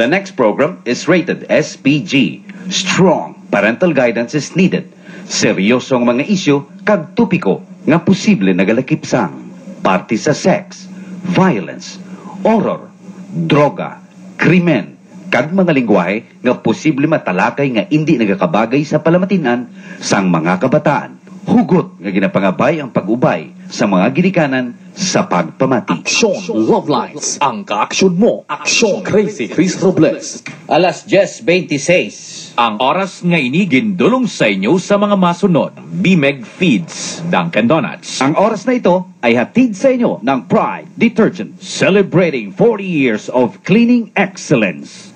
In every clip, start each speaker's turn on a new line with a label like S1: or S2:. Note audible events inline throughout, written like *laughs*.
S1: The next program is rated SPG. Strong parental guidance is needed. Seryoso ang mga isyu kag tupiko nga posible nagalakipsang. Party sa sex, violence, horror, droga, krimen, kag mga lingwahe nga posible matalakay nga hindi nagakabagay sa palamatinan sang mga kabataan. Hugot nga ginapangabay ang pag-ubay sa mga ginikanan sa pagpamati.
S2: Aksyon Love Lights. Ang kaaksyon mo. Aksyon Crazy Chris Robles.
S3: Alas 10.26.
S2: Ang oras nga inigin dulong sa inyo sa mga masunod. Bimeg Feeds. Dunkin' Donuts.
S1: Ang oras na ito ay hatid sa inyo ng Pride Detergent, celebrating 40 years of cleaning excellence.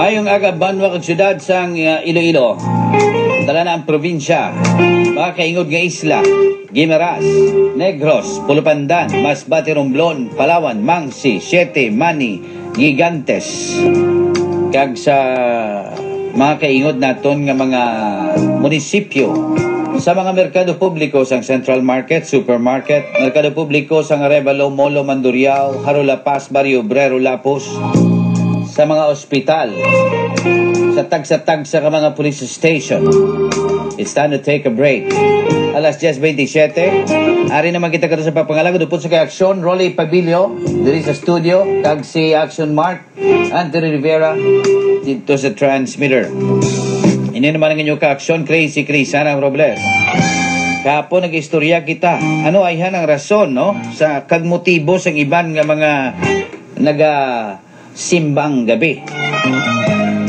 S3: Mayong aga banwa kag syudad sang uh, Iloilo. Dala na ang probinsya. Mga kaingod nga isla. Gimeras, Negros, Pulupandan, Masbate, Romblon, Palawan, Mangsi, Siete, Mani, Gigantes. Kag sa mga kaingod naton nga mga munisipyo sa mga merkado publiko sang Central Market, Supermarket, merkado publiko sang Arevalo, Molo, Mandurriao, Harula Paz, Barrio Obrero, Lapos, sa mga ospital, sa tag-sa-tag sa mga police station. It's time to take a break. Alas 10.27, ari naman kita kato sa papangalag, dupot sa kay Aksyon, Rolly Pabilio, diri sa studio, kag si Action Mark, Anthony Rivera, dito sa transmitter. Ini naman ang inyong ka-aksyon, Crazy Chris, Sarang Robles. Kapo nag-istorya kita. Ano ay han ang rason, no? Sa kagmotibo sa iban nga mga naga simbang gabi.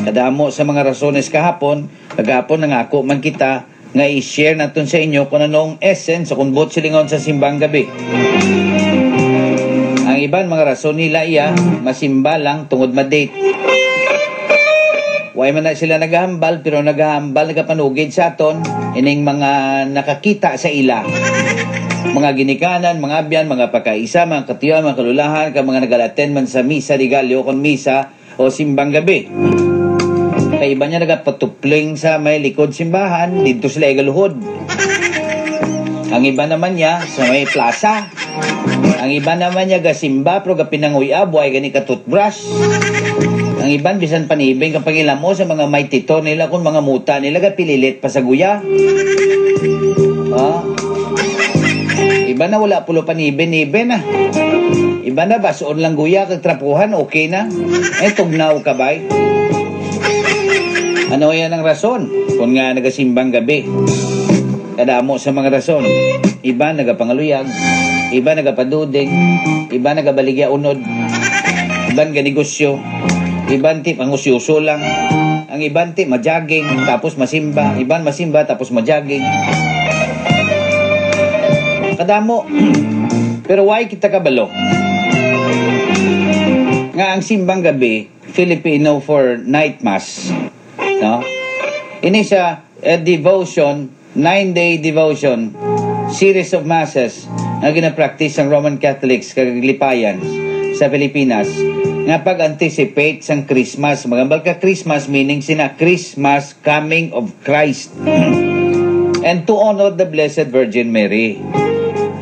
S3: Kadamo sa mga rasones kahapon, kagapon nangako man kita nga i-share naton sa inyo kung anong essence o kung silingon sa simbang gabi. Ang iban mga rason nila iya, masimba lang tungod ma-date. Way man na sila naghahambal pero naghahambal nagapanugid sa aton ining mga nakakita sa ila mga ginikanan, mga abyan, mga pagkaisa, mga katiyan, mga kalulahan, ka mga nagalaten man sa misa di galyo kon misa o simbang gabi. Kay iba niya nagapatupling sa may likod simbahan, dito sila igaluhod. Ang iba naman niya sa may plaza. Ang iba naman niya gasimba pero gapinanguya buhay gani ka toothbrush. Ang iban bisan panibing kapag mo sa mga may tito nila kung mga muta nila gapililit pa sa guya. Ah, Iba na wala pulo panibe-nibe na. Iba na basoon lang guya kag trapuhan okay na. Eh tugnaw ka bay. Ano yan ang rason? Kung nga nagasimbang gabi. Kadamo sa mga rason. Iba nagapangaluyag. Iba nagapaduding. Iba nagabaligya unod. Iban ganegosyo. Iban ti pangusyoso lang. Ang iban ti majaging tapos masimba. Iban masimba tapos majaging kadamo. *clears throat* Pero why kita kabalo? Nga ang simbang gabi, Filipino for night mass. No? Ini siya a devotion, nine-day devotion, series of masses na gina-practice ng Roman Catholics kaglipayan sa Pilipinas nga pag-anticipate sang Christmas. Magambal ka Christmas meaning sina Christmas coming of Christ. *clears throat* and to honor the Blessed Virgin Mary.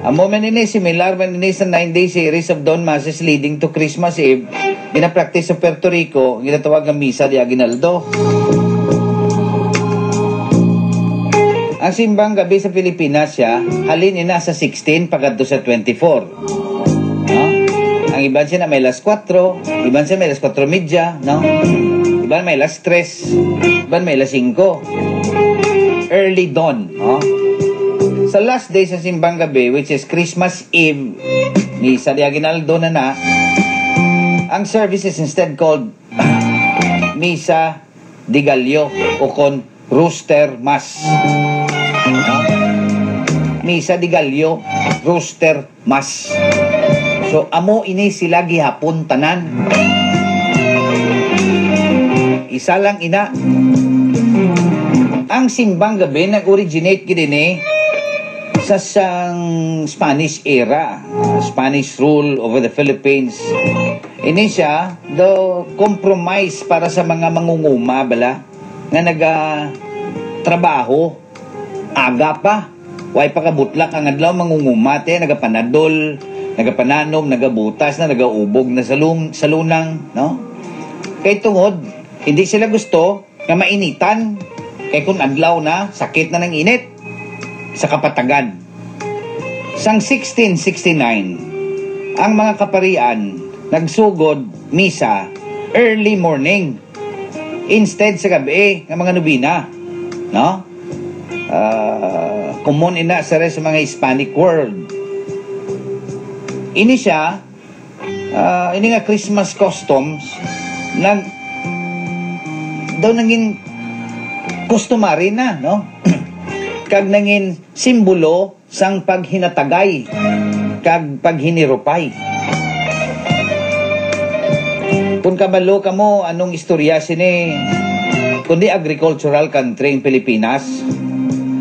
S3: Amo man ini similar man ini sa 9-day series of Dawn Masses leading to Christmas Eve. Gina-practice sa Puerto Rico, ginatawag nga Misa de Aguinaldo. Ang simbang gabi sa Pilipinas siya, halin ina sa 16 pagkadto sa 24. No? Ang iban siya na may las 4, iban siya may las 4 media, no? Iban may las 3, iban may las 5. Early dawn, no? Sa last day sa simbang gabi, which is Christmas Eve, ni sa Diagonaldo na na, ang service is instead called *clears throat* Misa di Gallo o kon Rooster Mass. Misa di Gallo, Rooster Mass. So, amo ini sila gihapon tanan. Isa lang ina. Ang simbang gabi nag-originate gini ni sa sang Spanish era, Spanish rule over the Philippines. Ini siya do compromise para sa mga mangunguma bala nga naga trabaho aga pa Way pakabutlak ang adlaw mangungumate, nagapanadol, nagapananom, nagabutas na, nagaubog na sa, lung, sa lunang, no? Kay tungod, hindi sila gusto na mainitan. Kay kung adlaw na, sakit na ng init sa kapatagan. Sang 1669, ang mga kaparian nagsugod misa early morning instead sa gabi ng mga nobina. No? Uh, common ina sa rin sa mga Hispanic world. Ini siya, uh, ini nga Christmas customs, nag, daw naging customary na, no? *clears throat* kag nangin simbolo sang paghinatagay kag paghinirupay. Kung kabalo ka mo, anong istorya sini kundi agricultural country ang Pilipinas,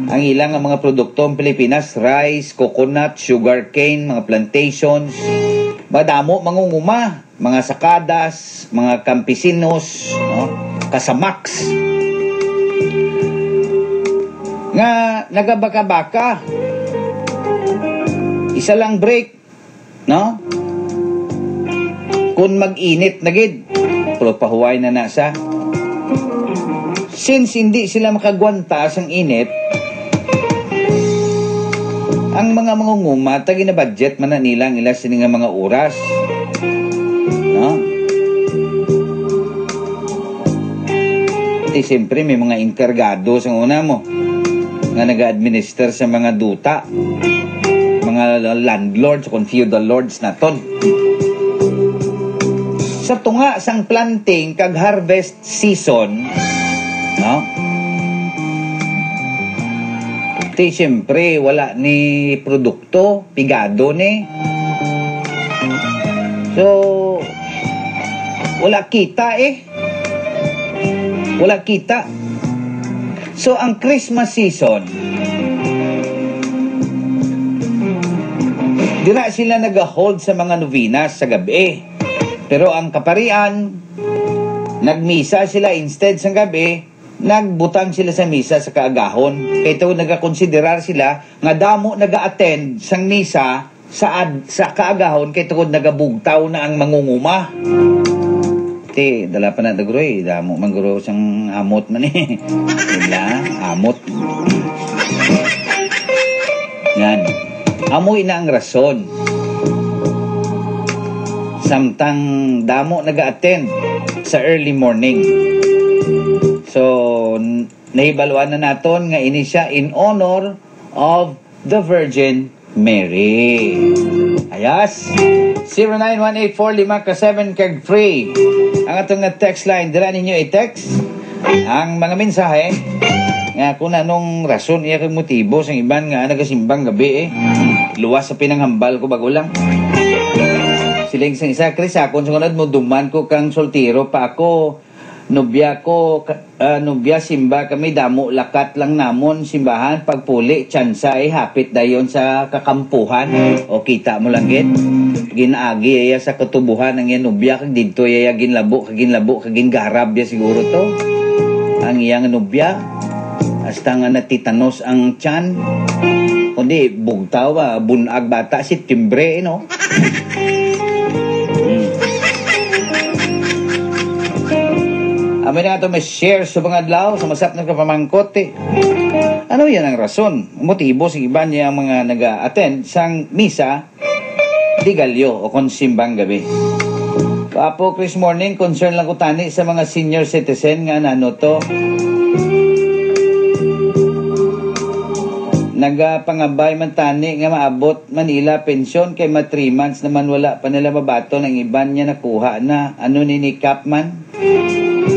S3: ang ilang ang mga produkto ng Pilipinas, rice, coconut, sugar cane, mga plantations, madamo mangunguma, mga sakadas, mga campesinos, no? kasamaks, nga nagabaka-baka. Isa lang break, no? Kung mag-init na gid, pero pahuway na nasa. Since hindi sila makagwanta sa init, ang mga mangunguma, tagi na budget man na nilang ila sini nga mga oras. No? Di siyempre may mga inkargado sa una mo nga nag-administer sa mga duta. Mga landlords kung feudal lords na ton. Sa tunga sang planting kag harvest season no? Ti siyempre wala ni produkto pigado ni. So wala kita eh. Wala kita So, ang Christmas season, dira sila nag-hold sa mga novenas sa gabi. Pero ang kaparian, nagmisa sila instead sa gabi, nagbutang sila sa misa sa kaagahon. Kaya nagakonsiderar sila nga damo naga-attend sang misa sa ad, sa kaagahon kay tungod nagabugtaw na ang mangunguma iti dala pa na dagro eh damo man guro sang amot man eh. *laughs* Wala amot. Yan. Amoy na ang rason. Samtang damo naga-attend sa early morning. So nahibaluan na naton nga ini siya in honor of the Virgin Mary. Ayas. 09184 ka 7 kag free. Ang atong nga text line dira ninyo i-text ang mga mensahe nga kung anong rason iya kay motibo sa iban nga nagasimbang gabi eh. Luwas sa pinanghambal ko bago lang. Siling sa isa Chris akon sunod mo duman ko kang soltero pa ako nobya ko uh, nobya simba kami damo lakat lang namon simbahan. Pagpuli tsansa ay hapit dayon sa kakampuhan. O kita mo lang gid ginaagi iya sa katubuhan ang iya nobya kag didto iya ginlabo kag ginlabo kag gingarab ya siguro to. Ang iyang nobya hasta nga natitanos ang tiyan kundi bugtaw ba bunag bata si timbre no *laughs* Amin na ito may share sa mga adlaw sa masap na kapamangkot. Ano yan ang rason? Motibo sa iba niya ang mga nag-attend sang misa di galyo o konsimbang gabi. Papo Chris Morning, concern lang ko tani sa mga senior citizen nga nano to. Nagapangabay man tani nga maabot Manila pensyon kay ma 3 months naman wala pa nila mabato ng iban niya nakuha na ano ni ni Capman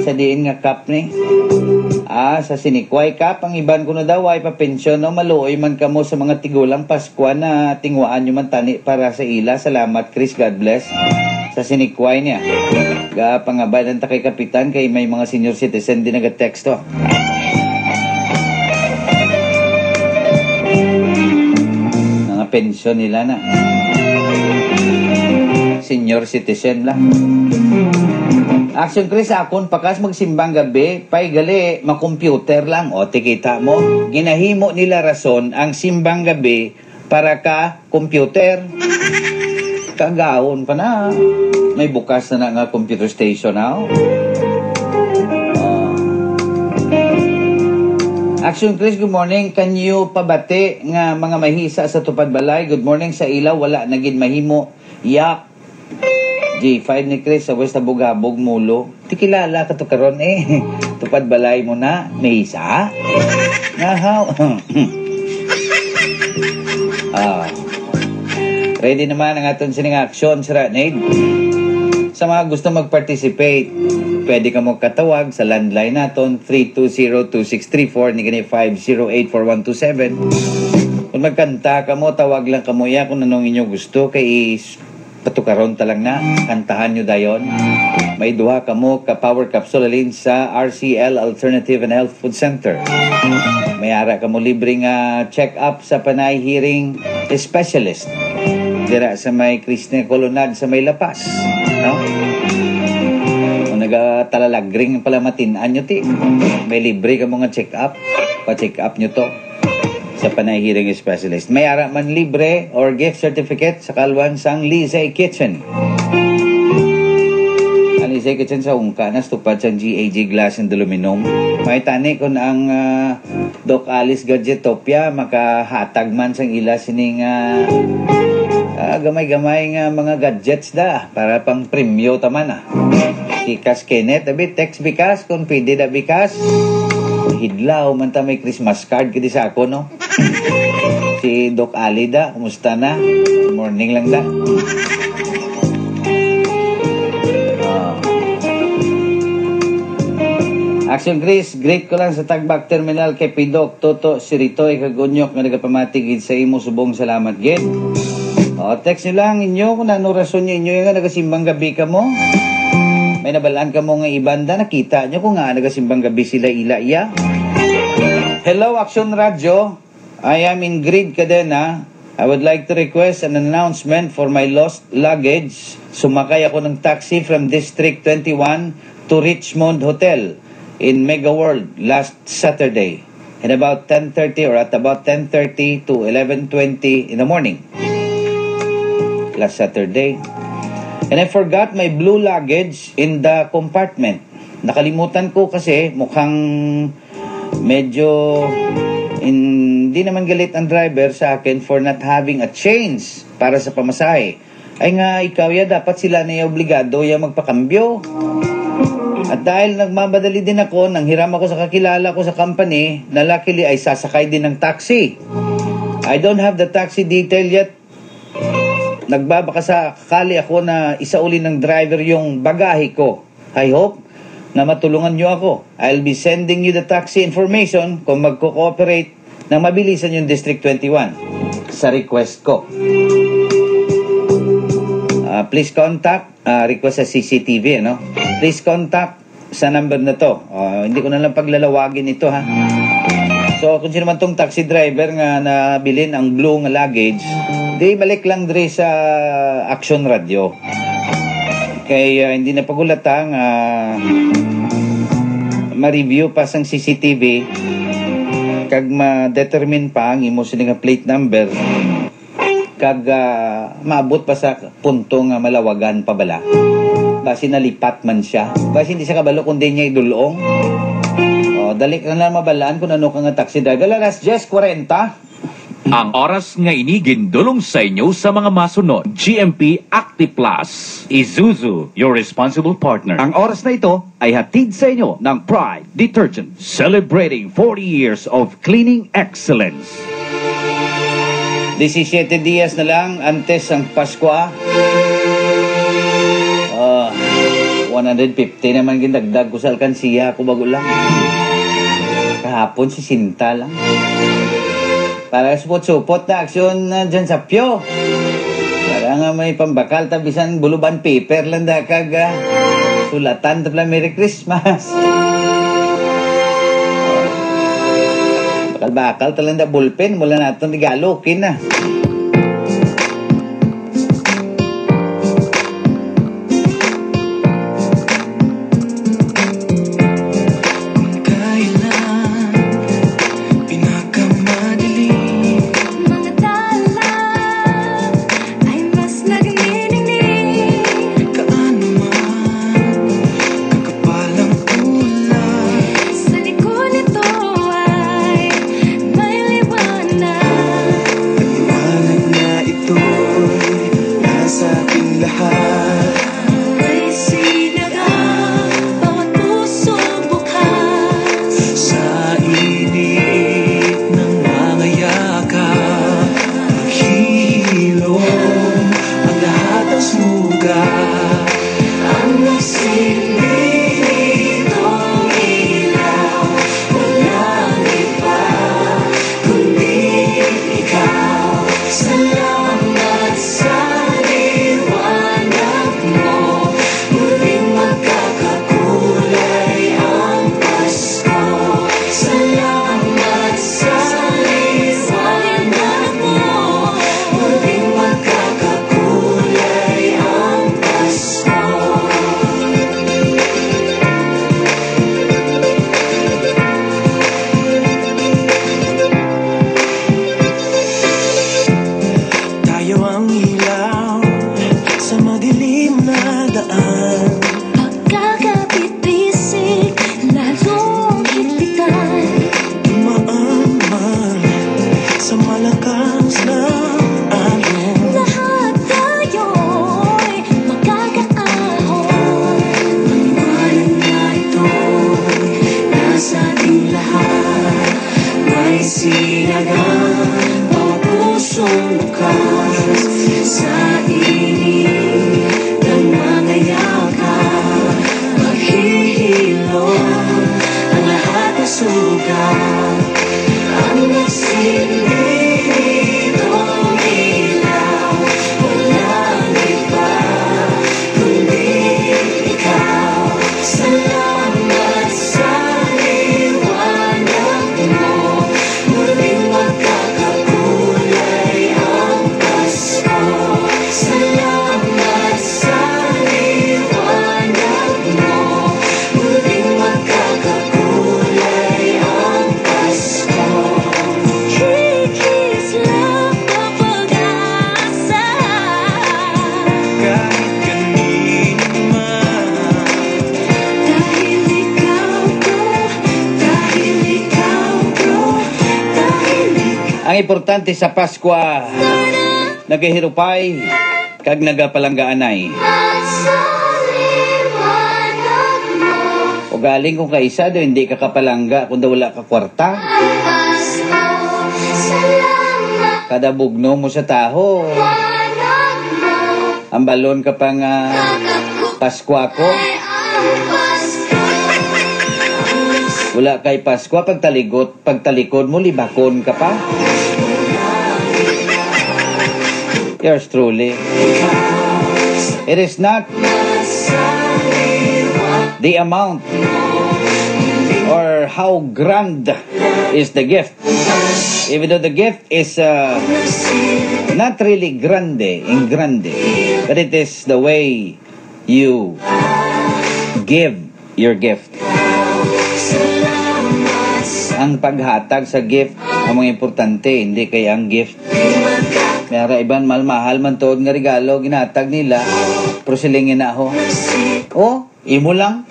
S3: sa diin nga kap ni. Ah, sa sinikway kap, ang iban ko na daw ay papensyon no, maluoy man kamo sa mga tigulang Pasko na tingwaan nyo man tani para sa ila. Salamat Chris, God bless. Sa sinikway niya. Ga pangabay ng takay kapitan kay may mga senior citizen din nag-teksto. Mga pensyon nila na. Senior citizen lang. Action Chris, akon pakas magsimbang gabi, pay gali, makomputer lang. O, tikita mo, ginahimo nila rason ang simbang gabi para ka computer. Kagahon pa na. May bukas na na nga computer station now. Action Chris, good morning. Can you pabati nga mga mahisa sa Tupad Balay? Good morning sa ilaw, wala naging mahimo. Yak. G5 ni Chris sa West Abugabog, Mulo. Di kilala ka to karon eh. *laughs* Tupad Balay mo na, mahisa? Nahaw. *laughs* ah. Ready naman ang aton sining action sa Ratnade. Sa mga gusto mag-participate, pwede ka mo katawag sa landline naton 320-2634 ni gani 5084127. Kung magkanta ka mo, tawag lang ka mo ya kung anong inyo gusto kay patukaron talang na, kantahan nyo dayon. May duha ka mo ka power capsule alin sa RCL Alternative and Health Food Center. May ara ka mo libre nga check-up sa panay hearing specialist. Dira sa may Kristine Colonnade sa may Lapas. No? Kung nagatalalagring pala matinan nyo ti, may libre ka mga check-up. Pa-check up nyo to sa Panay Specialist. May ara man libre or gift certificate sa kalwan sang Lizay Kitchen. Ang Lizay Kitchen sa Ungka, nastupad sa GAG Glass and Aluminum. May tani kung ang ah, Doc Alice Gadgetopia makahatag man sang ila sining ah, ah, gamay-gamay nga mga gadgets da para pang premyo taman ah. Bikas Kenneth, abi text bikas kung pwede da bikas. Hidlaw man ta may Christmas card kadi sa ako no. *laughs* si Doc Ali da, kumusta na? Good morning lang da. Ah. Action Chris, great ko lang sa Tagbak Terminal kay Pidok, Toto, Siritoy, Kagunyok, nga nagapamatigid sa imo subong salamat gid. O, text nyo lang inyo kung ano rason nyo inyo yung nga nagasimbang gabi ka mo. May nabalaan ka mo nga ibanda, nakita nyo kung nga nagasimbang gabi sila ila iya. Hello, Action Radio. I am in Grid Cadena. I would like to request an announcement for my lost luggage. Sumakay ako ng taxi from District 21 to Richmond Hotel in Mega World last Saturday. And about 10.30 or at about 10.30 to 11.20 in the morning. Last Saturday. And I forgot my blue luggage in the compartment. Nakalimutan ko kasi mukhang medyo hindi naman galit ang driver sa akin for not having a change para sa pamasahe. Ay nga, ikaw ya, dapat sila na yung obligado ya magpakambyo. At dahil nagmamadali din ako, nang hiram ako sa kakilala ko sa company, na luckily ay sasakay din ng taxi. I don't have the taxi detail yet. Nagbabaka sa kakali ako na isauli ng driver yung bagahe ko. I hope na matulungan nyo ako. I'll be sending you the taxi information kung magko-cooperate na mabilisan yung District 21 sa request ko. Ah, please contact, ah, request sa CCTV, ano? Please contact sa number na to. Ah, hindi ko na lang paglalawagin ito, ha? So, kung sino man tong taxi driver nga nabilin ang blue nga luggage, di balik lang dre sa Action Radio. Kaya hindi na pagulatang ah, ma-review pa sang CCTV kag ma-determine pa ang imo sila nga plate number kag ah, maabot pa sa punto nga malawagan pa bala. Basi nalipat man siya. Basi hindi siya kabalo kundi niya idulong o dali ka na mabalaan kung ano ka nga taxi driver alas 10.40
S2: Ang oras nga ini gindulong sa inyo sa mga masunod. GMP Active Plus.
S1: Isuzu, your responsible partner. Ang oras na ito ay hatid sa inyo ng Pride Detergent, celebrating 40 years of cleaning excellence.
S3: 17 dias na lang antes ang Pasko ah. Ah, 150 naman ginagdag ko sa alkansiya ko bago lang. Kahapon si Sinta lang. Para supot-supot na aksyon na dyan sa Pyo. Para nga may pambakal tabisan buluban paper lang da kag ah, sulatan tapla Merry Christmas. Bakal-bakal talang da bulpen mula natin regalokin na.
S4: Sinagang
S3: importante sa Pasko, ah, nagahirupay, kag nagapalanggaanay. O galing kung kaisa do, hindi ka kapalangga kung wala ka kwarta. Kada bugno mo sa taho. Ang balon ka pang uh.
S4: Ang Pasko,
S3: Wala kay Pasko, pagtaligot, pagtalikod mo, libakon ka pa. Yours truly. It is not the amount or how grand is the gift. Even though the gift is uh, not really grande, in grande, but it is the way you give your gift. Ang paghatag sa gift, ang mga importante, hindi kaya ang gift. Mayara iban mahal-mahal man to nga regalo, ginatag nila, pero silingin na ako. Oh, imo lang.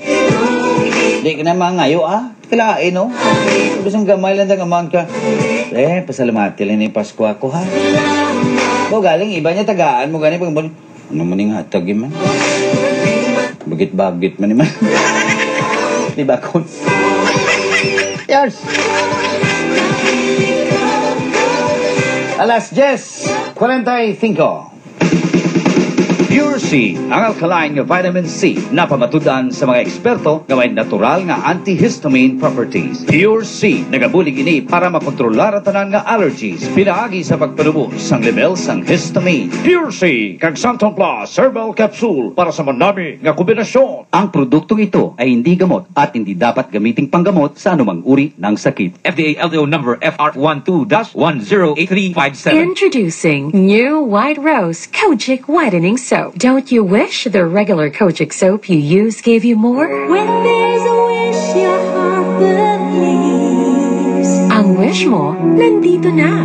S3: Di ka na mangayo ah. Kilain no. Bisang gamay lang na gaman ka. Eh, pasalamati lang ni Pasko ako ha. O galing, iba niya tagaan mo gani pag ano maning hatag yun man. Bagit-bagit man naman. *laughs* Di ba kun? *laughs* Yes! Alas 10, 45.
S1: Pure C, ang alkaline nga vitamin C na pamatudan sa mga eksperto nga may natural nga antihistamine properties. Pure C, nagabulig ini para makontrolar ang tanan nga allergies, pinaagi sa pagpanubos sang level sang histamine. Pure C, kag Santon Plus Herbal Capsule para sa manami nga kombinasyon. Ang produktong ito ay hindi gamot at hindi dapat gamiting panggamot sa anumang uri ng sakit.
S2: FDA LDO number FR12-108357.
S5: Introducing new White Rose Kojic Whitening Soap. Don't you wish the regular Kojic soap you use gave you more?
S4: When there's a wish your heart believes
S5: Ang wish mo, nandito na.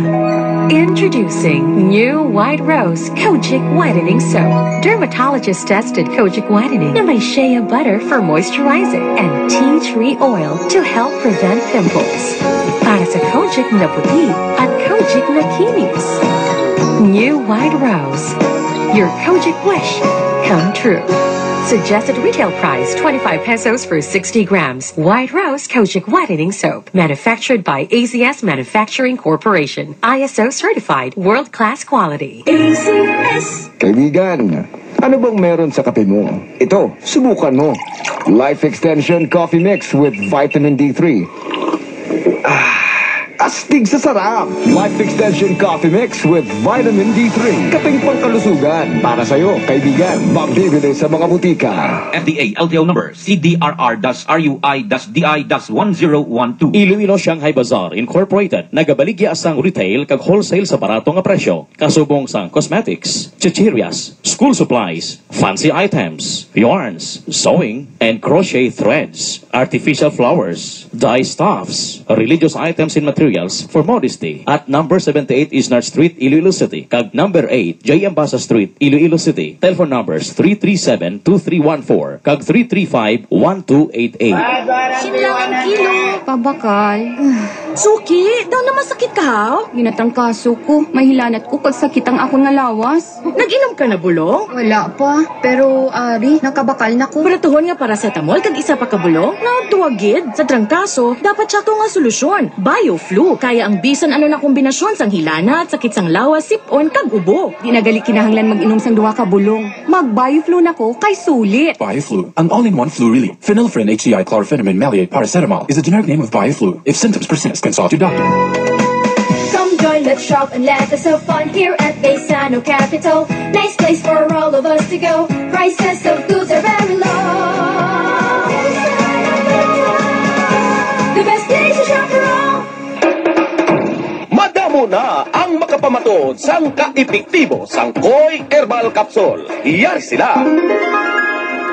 S5: Introducing new White Rose Kojic Whitening Soap. Dermatologist tested Kojic Whitening na may shea butter for moisturizing and tea tree oil to help prevent pimples. Para sa Kojic na puti at Kojic na kinis. New White Rose. Your Kojic wish come true. Suggested retail price 25 pesos for 60 grams. White Rose Kojic Whitening Soap. Manufactured by AZS Manufacturing Corporation. ISO certified world class quality.
S4: ACS
S6: Kaibigan, ano bang meron sa kape mo? Ito, subukan mo. Life Extension Coffee Mix with Vitamin D3. Ah, astig sa sarap. Life Extension Coffee Mix with Vitamin D3. Kaping pangkalusugan. Para sa'yo, kaibigan. Mabibili sa mga butika.
S2: FDA LTO number CDRR-RUI-DI-1012.
S7: Iloilo Shanghai Bazaar Incorporated nagabaligya sang retail kag wholesale sa barato nga presyo kasubong sang cosmetics, chichirias, school supplies, fancy items, yarns, sewing and crochet threads, artificial flowers, dye stuffs, religious items and materials for modesty at number 78 Isnard Street, Iloilo City kag number 8 J. Ambasa Street, Iloilo City. Telephone numbers 337-2314 kag 335-1288.
S8: Sinlang kilo. Pabakal. *sighs* *laughs* Suki, daw na masakit ka ha?
S9: Ginatangkaso ko. Mahilanat ko pag sakit ang ako nga lawas.
S8: Nag-inom ka na bulong?
S9: Wala pa. Pero, Ari, nakabakal na ko.
S8: Baratuhon nga paracetamol kag isa pa ka bulong? Na tuwagid. Sa trangkaso, dapat siya nga solusyon. Bioflu. Kaya ang bisan ano na kombinasyon sang hilanat, sakit sang lawas, sipon, kag ubo.
S9: Di na gali kinahanglan mag-inom sang duha ka bulong. Mag-bioflu na ko kay sulit.
S10: Bioflu, an all-in-one flu relief. Phenylephrine HCI chlorphenamine maleate paracetamol is the generic name of Bioflu. If symptoms persist, consult your doctor.
S4: Come join, let's shop and let us have fun here at Baysano Capital. Nice place for all of us to go. Prices of goods are very low. The best place to shop for all.
S11: Madamo na ang makapamatod sang ka-epektibo sang Koy Herbal Capsule. Iyari sila.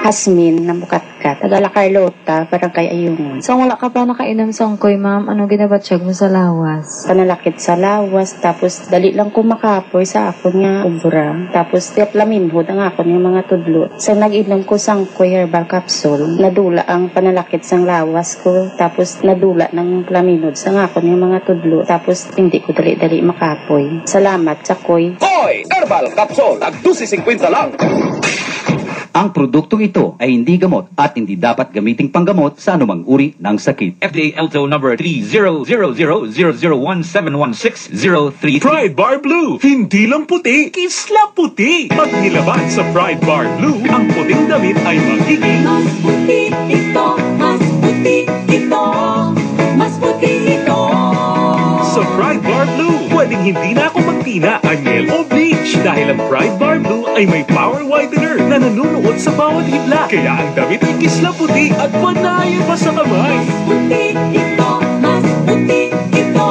S12: Hasmin, namukat ka. Tagala Carlota, barangay Ayungon.
S13: So, wala ka pa nakainom sangkoy, ma'am. Ano ginabatsyag mo sa lawas?
S12: Panalakit sa lawas, tapos dali lang ko makapoy sa ako nga ubra. Tapos tiap laminhod ang ako ng mga tudlo. Sa nag-inom ko sangkoy herbal capsule, nadula ang panalakit sang lawas ko. Tapos nadula ng laminhod sa ako ng mga tudlo. Tapos hindi ko dali-dali makapoy. Salamat sa koy.
S11: Koy Herbal Capsule. Ag 12.50 lang.
S1: Ang produktong ito ay hindi gamot at hindi dapat gamiting panggamot sa anumang uri ng sakit.
S2: FDA LTO number 3000001716033.
S14: Pride Bar Blue, hindi lang puti, kisla puti. Pag nilaban sa Pride Bar Blue, ang puting damit ay magiging
S4: Mas puti ito, mas puti ito, mas puti ito.
S14: sa Pride Bar Blue. Pwedeng hindi na ako magtina, anyel o bleach dahil ang Pride Bar Blue ay may power whitener na nanunuot sa bawat hibla. Kaya ang damit ay kisla puti at panayin pa sa kamay.
S4: Puti ito, mas puti ito,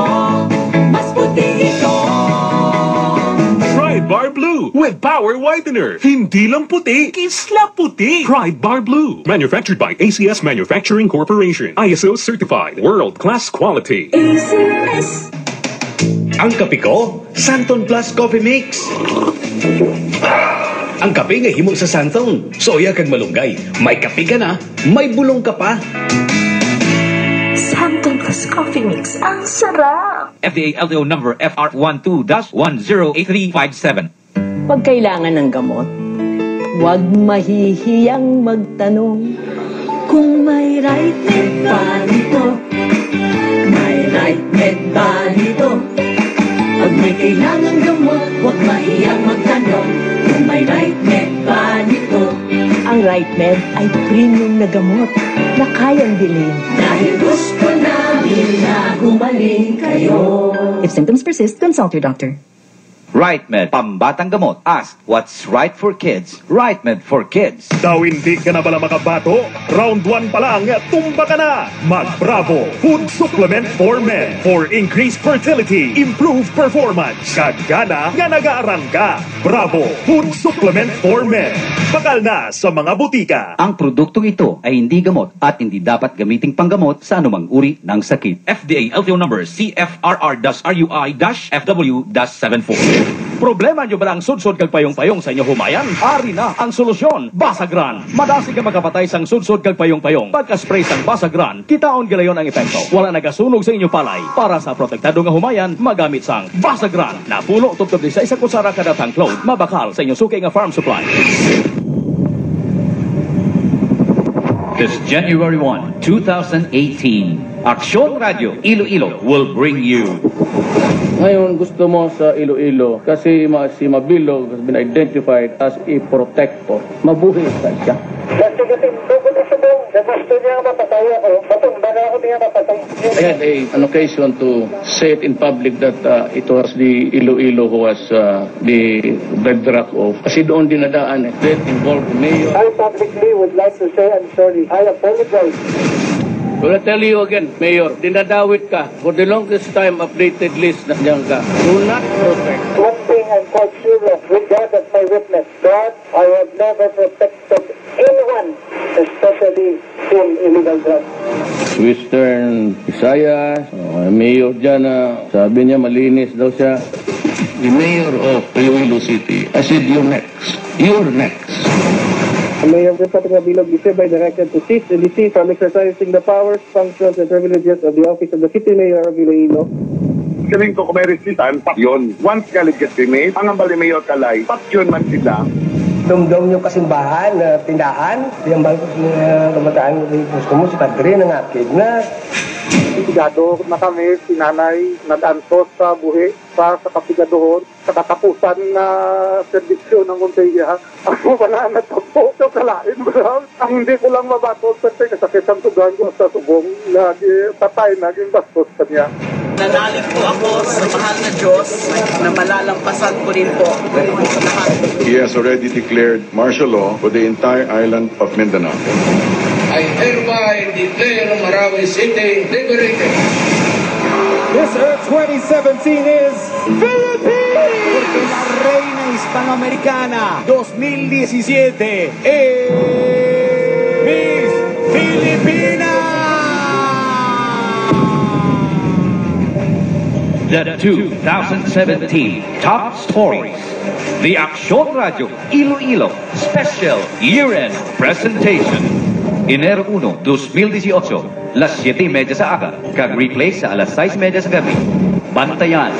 S4: mas puti ito.
S14: Pride Bar Blue with power whitener. Hindi lang puti, kisla puti. Pride Bar Blue. Manufactured by ACS Manufacturing Corporation. ISO certified. World class quality.
S4: ACS.
S15: Ang kape ko, Santon Plus Coffee Mix. Ang kape nga himo sa Santon. Soya kag malunggay. May kape ka na, may bulong ka pa.
S4: Santon Plus Coffee Mix. Ang sarap.
S2: FDA LTO number FR12-108357.
S16: Pag kailangan ng gamot, huwag mahihiyang magtanong.
S4: Kung may right ba nito? Right med ba nito? Pag may kailangan gamot, huwag mahiyang magtanong. Kung may right med ba nito?
S16: Ang Right Med ay premium na gamot na kayang bilhin.
S4: Dahil gusto namin na gumaling kayo.
S8: If symptoms persist, consult your doctor.
S1: RightMed, pambatang gamot. Ask what's right for kids. RightMed for kids.
S14: Daw hindi ka na bala makabato? Round 1 pa lang, tumba ka na! Mag-Bravo Food Supplement for Men for increased fertility, improved performance, kagana nga nag-aaral ka. Bravo Food Supplement for Men. Bakal na sa mga butika.
S1: Ang produktong ito ay hindi gamot at hindi dapat gamiting panggamot sa anumang uri ng sakit.
S2: FDA LTO number CFRR-RUI-FW-74.
S7: Problema nyo ba ang sudsod kag payong-payong sa inyo humayan? Ari na ang solusyon. Basagran. Madasi ka makapatay sang sudsod kag payong-payong. Pagka-spray sang Basagran, kitaon galayon ang epekto. Wala nagasunog sa inyo palay. Para sa protektado nga humayan, magamit sang Basagran. Na puno tubtob sa isa kutsara kada tanklod. Mabakal sa inyong suki nga farm supply.
S2: This January 1, 2018, Aksyon Radio Iloilo will bring you
S17: Ngayon gusto mo sa Iloilo kasi ma si Mabilog has been identified as a protector. Mabuhay sa siya. I had a, an occasion to say it in public that uh, it was the Iloilo who was uh, the bedrock of kasi doon dinadaan eh. That involved the mayor.
S18: I publicly would like to say I'm sorry. I apologize.
S17: Will I tell you again, Mayor, dinadawit ka. For the longest time, updated list na diyan ka. Do not protect.
S18: One thing I'm quite sure of, with God as my witness, God, I have never protected anyone, especially in illegal drugs.
S17: Western Visayas, uh, mayor dyan na sabi niya malinis daw siya. The mayor of Iloilo City, I said, you're next. You're next.
S18: Mayor Christopher Nabilog is hereby directed to cease and desist from exercising the powers, functions, and privileges of the office of the City Mayor of Iloilo.
S19: Kaming ko kumerisitan, pat yun. Once ka legitimate, ang ambali mayor kalay, pat yun man sila.
S20: Dumdum yung kasimbahan na tindahan, yung bangkos na kamataan ng gusto mo, si Padre na nga, na.
S18: Sigado na kami, si nanay, nag-antos sa buhi pa sa kapigadohon, sa katapusan na serbisyo ng Monteya. *laughs* Ako wala na po, so kalain mo lang. Ang hindi ko lang mabatol, kasi kasakit ang tugan ko sa tubong, na patay, naging bastos kanya.
S21: Nanalig po ako sa mahal na Diyos na malalampasan ko rin po lahat.
S19: He has already declared martial law for the entire island of Mindanao.
S22: I hereby declare Marawi City liberated.
S23: This Earth 2017 is Philippines! Porque la reina hispanoamericana 2017 es Miss
S1: The 2017 Top Stories. The Action Radio Iloilo Special Year-End Presentation. Enero 1, 2018, las 7.30 sa aga, kag replay sa alas 6.30 sa gabi. Bantayan.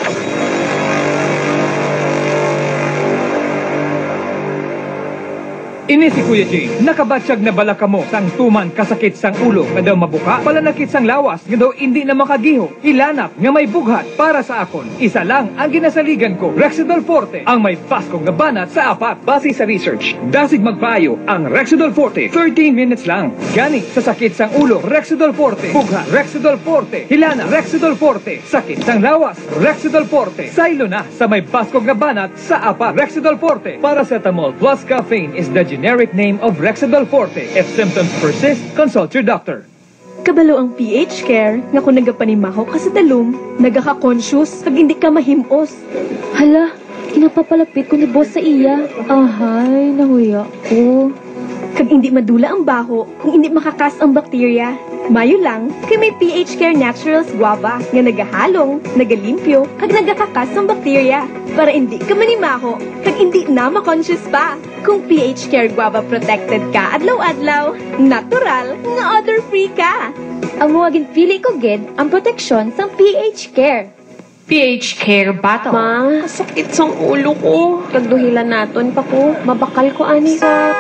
S24: Ini si Kuya Jay, nakabatsyag na balaka mo. Sang tuman kasakit sang ulo. Nga daw mabuka, palanakit sang lawas. Nga daw hindi na makagiho, ilanap nga may bughat para sa akon. Isa lang ang ginasaligan ko, Rexidol Forte, ang may paskong nga banat sa apat. Base sa research, dasig magpayo ang Rexidol Forte, 13 minutes lang. Gani sa sakit sang ulo, Rexidol Forte, bughat, Rexidol Forte, hilana, Rexidol Forte, sakit sang lawas, Rexidol Forte, saylo na sa may paskong nga banat sa apat. Rexidol Forte, paracetamol plus caffeine is the generic name of Rexidol Forte. If symptoms persist, consult your doctor.
S25: Kabalo ang PH Care nga kung nagapanimaho ka sa talum, nagaka-conscious, kag hindi ka mahimos.
S13: Hala, kinapapalapit ko ni boss sa iya. Ahay, nahuya ko.
S25: Kag hindi madula ang baho, kung hindi makakas ang bakterya. Mayo lang, kay may PH Care Naturals Guava nga nagahalong, nagalimpyo, kag nagakakas ang bakterya. Para hindi ka manimaho, kag hindi na makonscious pa. Kung PH Care Guava protected ka adlaw-adlaw, natural, nga odor-free ka.
S13: Ang muwagin pili ko gid ang proteksyon sa PH Care.
S25: PH Care Bottle. Ma, sakit sang ulo ko. Kagduhilan naton pa ko. Mabakal ko ani sa...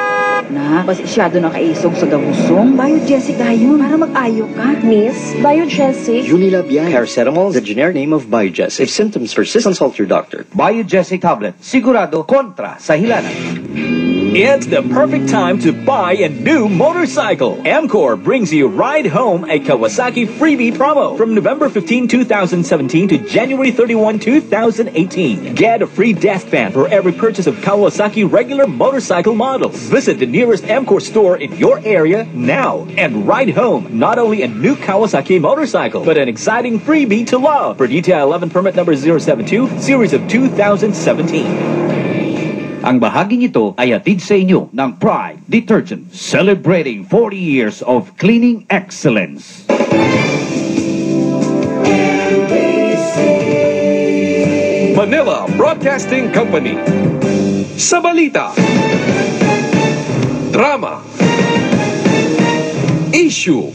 S26: Na, basisyado na kaisog sa gabusong. Biogesic dayon para mag-ayo ka.
S25: Miss, Biogesic.
S27: Unilab yan. Paracetamol is the generic name of Bioges. If symptoms persist, consult your doctor.
S1: Biogesic tablet, sigurado kontra sa hilana.
S2: It's the perfect time to buy a new motorcycle. Amcor brings you Ride Home, a Kawasaki freebie promo from November 15, 2017 to January 31, 2018. Get a free desk fan for every purchase of Kawasaki regular motorcycle models. Visit the nearest Amcor store in your area now and ride home not only a new Kawasaki motorcycle, but an exciting freebie to love. For detail 11 permit number 072, series of 2017.
S1: Ang bahaging ito ay atid sa inyo ng Pride Detergent, celebrating 40 years of cleaning excellence.
S11: Manila Broadcasting Company. Sa balita. Drama. Issue.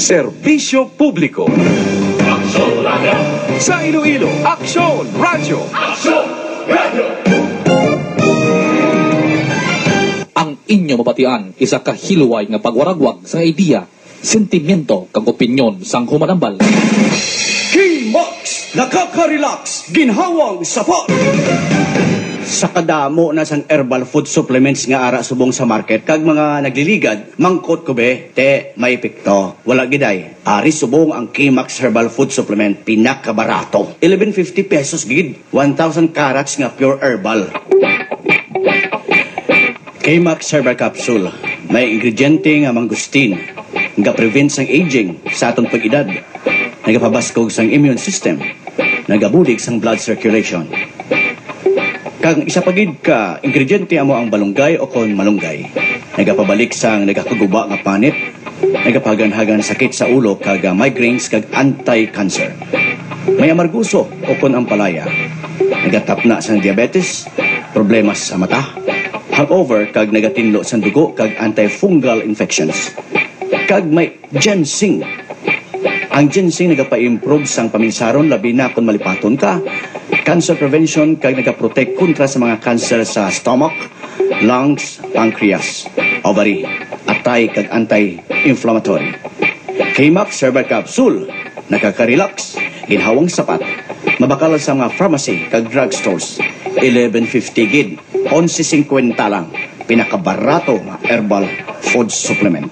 S11: Serbisyo publiko.
S14: Aksyon Radio!
S11: Sa Iloilo, Aksyon Radyo.
S14: Aksyon Radio!
S28: Ang inyo mabatian isa ka hiluway nga pagwaragwag sa idea, sentimiento kag opinyon sang humanambal.
S29: K-Max! Nakaka-relax! Ginhawang sapat! Sa kadamo na sang herbal food supplements nga ara subong sa market kag mga nagliligad, mangkot ko be, te, may epekto. Wala giday. Ari subong ang K-Max herbal food supplement pinakabarato. 1150 pesos gid. 1000 carats nga pure herbal. K-Max Herbal Capsule. May ingrediente nga mangustin. Nga prevent sang aging sa atong pag-edad. Nagapabaskog sang immune system. Nagabulig sang blood circulation. Kang isa pagid ka, ingrediente amo ang balunggay o kon malunggay. Nagapabalik sang nagakaguba nga panit. Nagapaganhagan sakit sa ulo kag ah, migraines kag anti-cancer. May amarguso o kon ang palaya. Nagatapna sang diabetes, problema sa mata, hangover kag nagatinlo sa dugo kag antifungal infections. Kag may ginseng. Ang ginseng nagapa-improve sang paminsaron labi na kung malipaton ka. Cancer prevention kag nagaprotect kontra sa mga cancer sa stomach, lungs, pancreas, ovary, atay kag anti-inflammatory. K-Max Herbal Capsule, nakaka-relax, ginhawang sapat, mabakal sa mga pharmacy kag drugstores, 1150 gid, 1150 lang, pinakabarato nga herbal food supplement.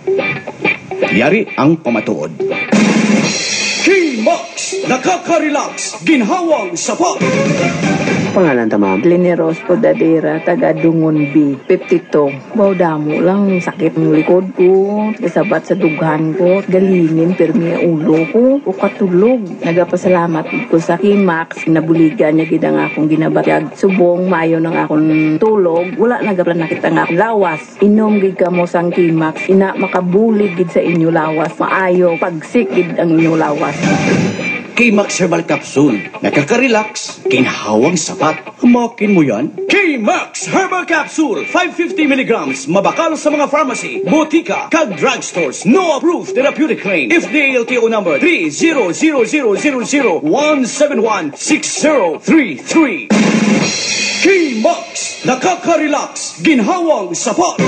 S29: Yari ang pamatuod. Nakaka-relax, ginhawang sapat.
S30: Pangalan ta ma'am? Lineros po dadera, taga Dungon B, 52. Bao damo lang, sakit ng likod ko, kasabat sa dughan ko, galingin, ang ulo ko, o katulog. Nagapasalamat ko sa Kimax, nabuligan niya gid ang akong ginabatyag. Subong, maayo ng akong tulog, wala nagaplan nakita nga lawas. Inom gid ka mo sang Kimax, ina makabulig gid sa inyo lawas, maayo, pagsikid ang inyo lawas.
S29: K-Max Herbal Capsule. Nakaka-relax, kinhawang sapat. Hamakin mo yan. K-Max Herbal Capsule. 550 milligrams. Mabakal sa mga pharmacy, botika, kag drugstores. No approved therapeutic claim. FDA LTO number 3000001716033. K-Max. Nakaka-relax, ginhawang sapat.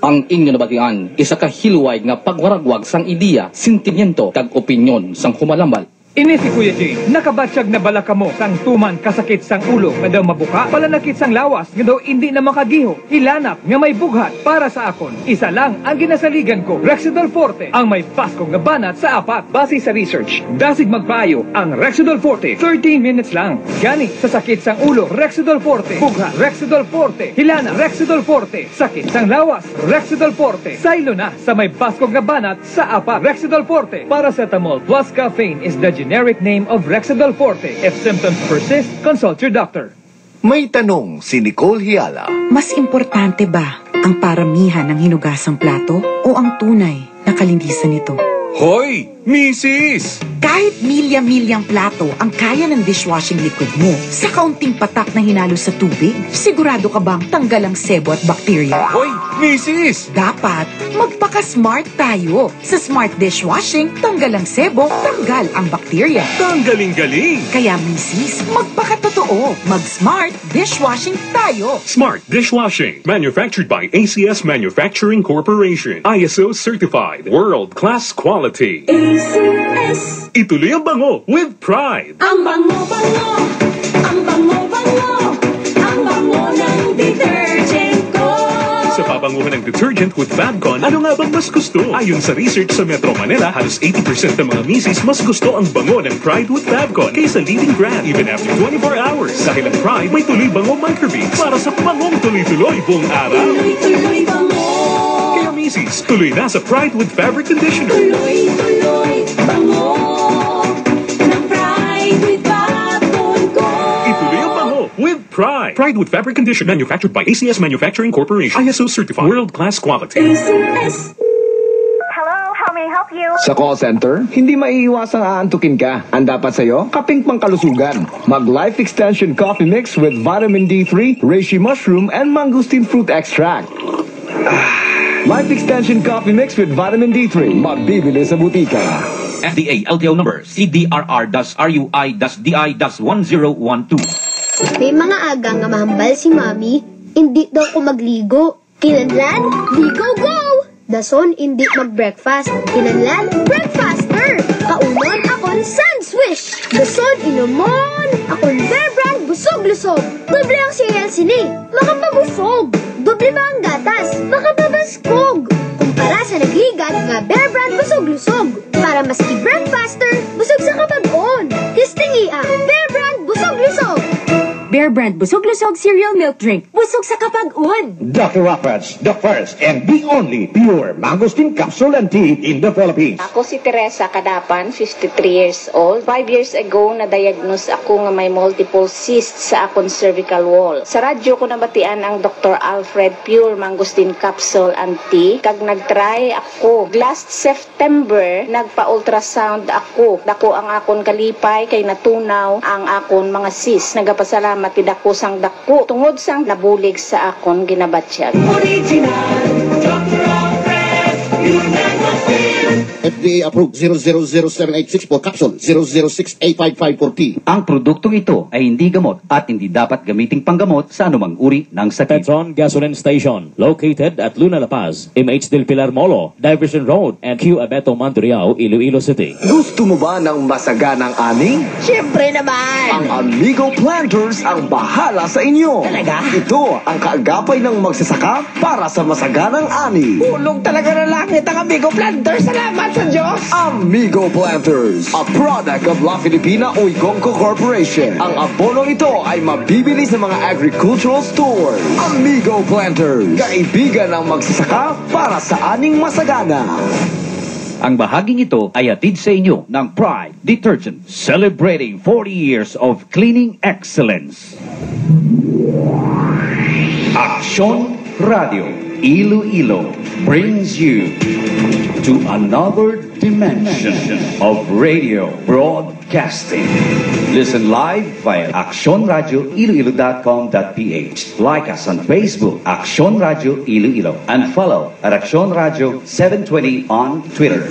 S28: Ang inyo nabatian, isa ka hilway nga pagwaragwag sang ideya, sentimiento, kag opinyon sang humalambal.
S24: Ini si Kuya J, nakabatsyag na balaka mo sang tuman kasakit sang ulo nga daw mabuka, palanakit sang lawas nga daw hindi na makagiho, hilanap nga may bughat para sa akon. Isa lang ang ginasaligan ko, Rexidol Forte, ang may pasko nga banat sa apat. Base sa research, dasig magpayo ang Rexidol Forte, 13 minutes lang. Gani sa sakit sang ulo, Rexidol Forte, bughat, Rexidol Forte, hilana, Rexidol Forte, sakit sang lawas, Rexidol Forte, saylo na sa may pasko nga banat sa apat. Rexidol Forte, paracetamol plus caffeine is the generic name of Rexidol Forte. If symptoms persist, consult your doctor.
S31: May tanong si Nicole Hiala.
S32: Mas importante ba ang paramihan ng hinugasang plato o ang tunay na kalinisan nito?
S31: Hoy, Mrs.
S32: Kahit milya-milyang plato ang kaya ng dishwashing liquid mo, sa kaunting patak na hinalo sa tubig, sigurado ka bang tanggal ang sebo at bakterya?
S31: Hoy, Mrs.
S32: Dapat magpaka-smart tayo. Sa smart dishwashing, tanggal ang sebo, tanggal ang bakterya.
S31: Tanggaling-galing.
S32: Kaya misis, magpakatotoo. Mag-smart dishwashing tayo.
S14: Smart Dishwashing, manufactured by ACS Manufacturing Corporation. ISO certified, world-class quality.
S33: ACS.
S14: Ituloy ang bango with pride.
S33: Ang bango-bango, ang bango-bango, ang bango ng detergent ko.
S14: Sa pabanguhan ng detergent with Fabcon, ano nga bang mas gusto? Ayon sa research sa Metro Manila, halos 80% ng mga misis mas gusto ang bango ng Pride with Fabcon kaysa leading brand even after 24 hours. Dahil ang Pride may tuloy bango microbeads para sa bangong tuloy-tuloy buong araw.
S33: Tuloy-tuloy bango.
S14: Kaya misis, tuloy na sa Pride with Fabric Conditioner.
S33: Tuloy-tuloy bango. Ng pride with Babon ko.
S14: Ituloy ang bango with Pride. Pride with Fabric Conditioner manufactured by ACS Manufacturing Corporation. ISO certified, world-class quality.
S33: ACS.
S34: Sa call center, hindi maiiwasang aantukin ka. Ang dapat sa'yo, kaping pangkalusugan. Mag Life Extension Coffee Mix with Vitamin D3, Reishi Mushroom, and Mangosteen Fruit Extract. Ah, Life Extension Coffee Mix with Vitamin D3. Magbibili sa butika.
S35: FDA LTO number CDRR-RUI-DI-1012.
S36: May mga aga nga mahambal si Mami, hindi daw ko magligo. Kinanlan, ligo go! Dason, hindi mag-breakfast. Kinanlan, breakfaster! Kaunon akon sun swish! Dason, inumon! Akon brand busog-lusog! Doble ang cereal sini! Makapabusog! Doble ba ang gatas? Makapabaskog! Kumpara sa nagligad nga bear brand busog-lusog! Para maski breakfaster, busog sa kapag-on! Histingi ang bear!
S25: Bear Brand Busog-Lusog Cereal Milk Drink. Busog sa kapag-on.
S37: Dr. Rockford's, the first and the only pure mangosteen capsule and tea in the Philippines.
S38: Ako si Teresa Kadapan, 53 years old. Five years ago, na-diagnose ako nga may multiple cysts sa akong cervical wall. Sa radyo ko nabatian ang Dr. Alfred Pure Mangosteen Capsule and Tea. Kag nag-try ako. Last September, nagpa-ultrasound ako. Dako ang akon kalipay kay natunaw ang akon mga cysts. Nagapasalamat mapidako sang dako tungod sang nabulig sa akon ginabatyag.
S37: FDA approved 000786 for capsule 00685540.
S1: Ang produktong ito ay hindi gamot at hindi dapat gamiting panggamot sa anumang uri ng sakit.
S7: Petron Gasoline Station, located at Luna La Paz, MH Del Pilar Molo, Diversion Road, and Q Abeto Mantoriao, Iloilo City.
S34: Gusto mo ba ng masaganang ani?
S9: Siyempre naman!
S34: Ang Amigo Planters ang bahala sa inyo.
S9: Talaga?
S34: Ito ang kaagapay ng magsasaka para sa masaganang ani.
S9: Hulog talaga ng langit ang Amigo Planter. Salamat sa Diyos!
S34: Amigo Planters, a product of La Filipina Uigonco Corporation. Ang abonong ito ay mabibili sa mga agricultural stores. Amigo Planters, kaibigan ng magsasaka para sa aning masagana.
S1: Ang bahaging ito ay atid sa inyo ng Pride Detergent, celebrating 40 years of cleaning excellence. Action Radio Iloilo brings you to another dimension of radio broadcasting. Listen live via actionradioiloilo.com.ph. Like us on Facebook, Action Radio Iloilo, and follow at Action Radio 720 on Twitter.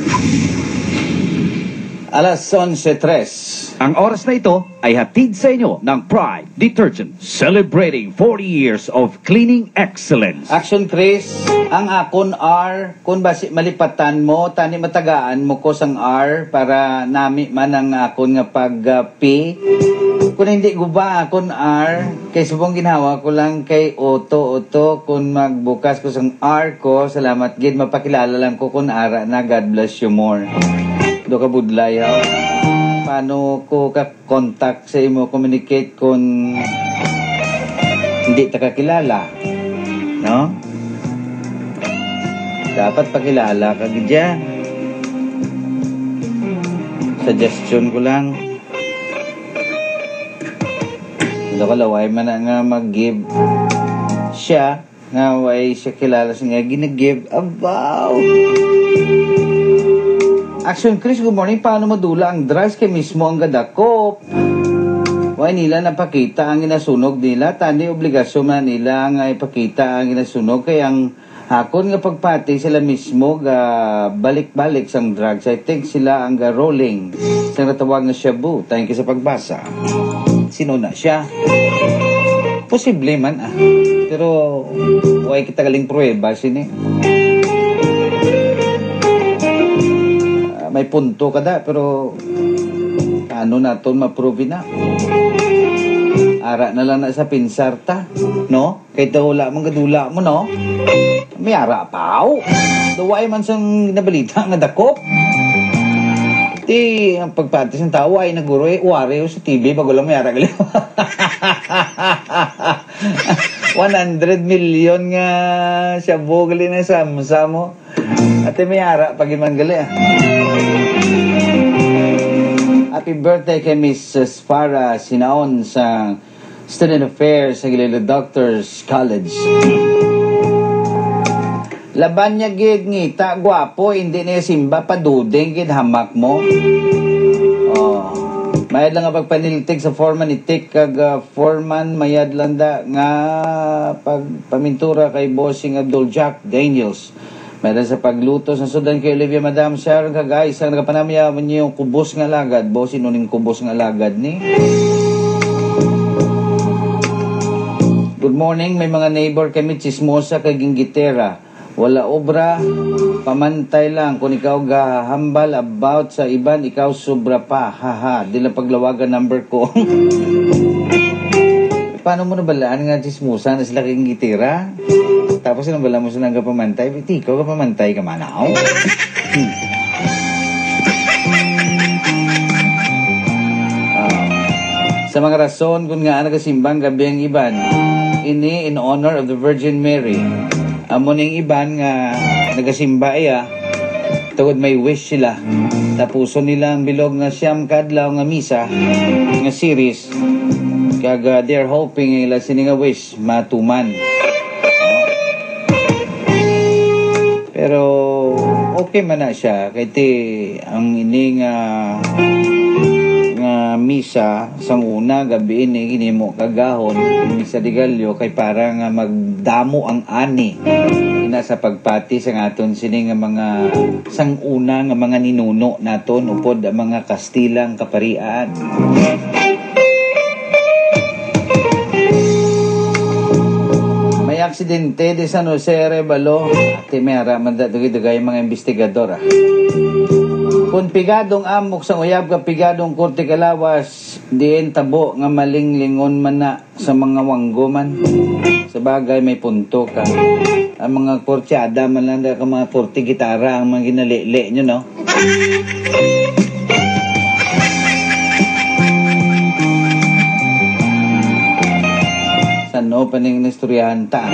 S1: Alas 11.03. Ang oras na ito ay hatid sa inyo ng Pride Detergent, celebrating 40 years of cleaning excellence.
S3: Action Chris, ang akon R, kung basi malipatan mo, tani matagaan mo ko sang R para nami man ang akon nga pag uh, P. Kung hindi ko ba akon R, kay subong ginawa ko lang kay Otto, Otto, kung magbukas ko sang R ko, salamat gid, mapakilala lang ko kung ara na, God bless you more. Do ka budlay ha. Paano ko ka contact sa imo communicate kung hindi ta kakilala? No? Dapat pakilala ka gidya. Suggestion ko lang. Hindi ko laway man nga mag-give siya nga way siya kilala siya nga ginagive about Action Chris, good morning. Paano madula ang drugs kay mismo ang gadakop? Why nila napakita ang inasunog nila? Tani obligasyon na nila nga ipakita ang inasunog. Kaya ang hakon nga pagpati sila mismo ga balik-balik sang drugs. I think sila ang ga rolling sa natawag na shabu. Thank you sa pagbasa. Sino na siya? Posible man ah. Pero why kita galing prueba sini. May punto ka da, pero ano na to ma-prove na. Ara na lang na sa pinsarta, no? Kay wala mong gadula mo, no? May ara pa, Duway man sang nabalita nga dakop. Ti, ang pagpatis ng tao ay naguro eh, uwari sa TV bago lang may ara gali. *laughs* 100 million nga siya bugali na samsa mo. Ate may ara pag iman gali ah. Happy birthday kay Mrs. Farah Sinaon sa Student Affairs sa Gililo Doctors College. Laban niya gid ngita, gwapo, hindi niya simba, padudeng gid hamak mo. Oh. Mayad lang nga pagpaniltig sa foreman itik kag uh, foreman mayad lang da nga pag pamintura kay bossing Abdul Jack Daniels. Mayroon sa pagluto sa sudan kay Olivia Madam Sharon kagay sa nagapanamya niyo yung kubos nga lagad. Bossing nuning kubos nga lagad ni. Good morning, may mga neighbor kami chismosa kay ginggitera. Wala obra, pamantay lang. Kung ikaw gahambal about sa iban, ikaw sobra pa. Haha, di lang paglawagan number ko. *laughs* Paano mo nabalaan nga chismosa na sila kayong gitira? Tapos nabala mo sila nga pamantay. Biti, ikaw ka pamantay ka manaw. Hmm. Ah. sa mga rason kung nga nagasimbang gabi ang iban, ini in honor of the Virgin Mary. Amo ning iban nga nagasimba iya tugod may wish sila. Tapuson nila ang bilog nga siyam kadlaw nga misa nga series kag uh, they're hoping ila sini nga wish matuman. Pero okay man na siya. Kay ang ini nga nga misa sang una gabi ini ginimo kagahon misa di galyo kay para nga magdamo ang ani. Ina sa pagpati sa aton sini nga mga sang una nga mga ninuno naton upod ang mga Kastilang kaparian aksidente di San Jose Rebalo. Ate Mera, mandadugay mga investigador. Ah. Kung pigadong amok sa uyab ka pigadong kurti kalawas, diin tabo nga malinglingon man na sa mga wanggoman. Sa bagay may punto ka. Ang mga kurtsada man lang ka mga kurti gitara ang mga ginalili nyo, no? No paning nistoryahan ta.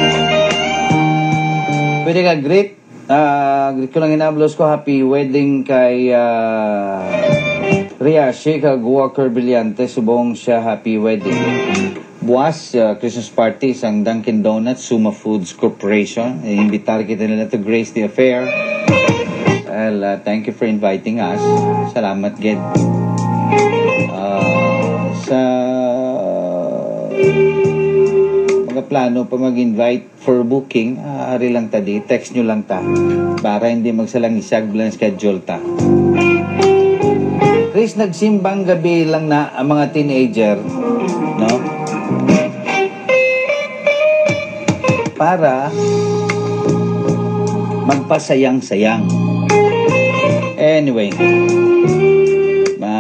S3: Pwede ka greet. Ah, greet ko lang inablos ko happy wedding kay uh, Riashi kag Walker Brillante subong siya happy wedding. Buwas, ah, Christmas party sang Dunkin Donuts, Suma Foods Corporation. Imbitar kita nila to grace the affair. Well, ah, thank you for inviting us. Salamat, Ged. Ah, sa mga plano pa mag-invite for booking, ah, ari lang ta di, text nyo lang ta para hindi magsalang isag bilang schedule ta. Chris, nagsimbang gabi lang na ang mga teenager, no? Para magpasayang-sayang. Anyway, ma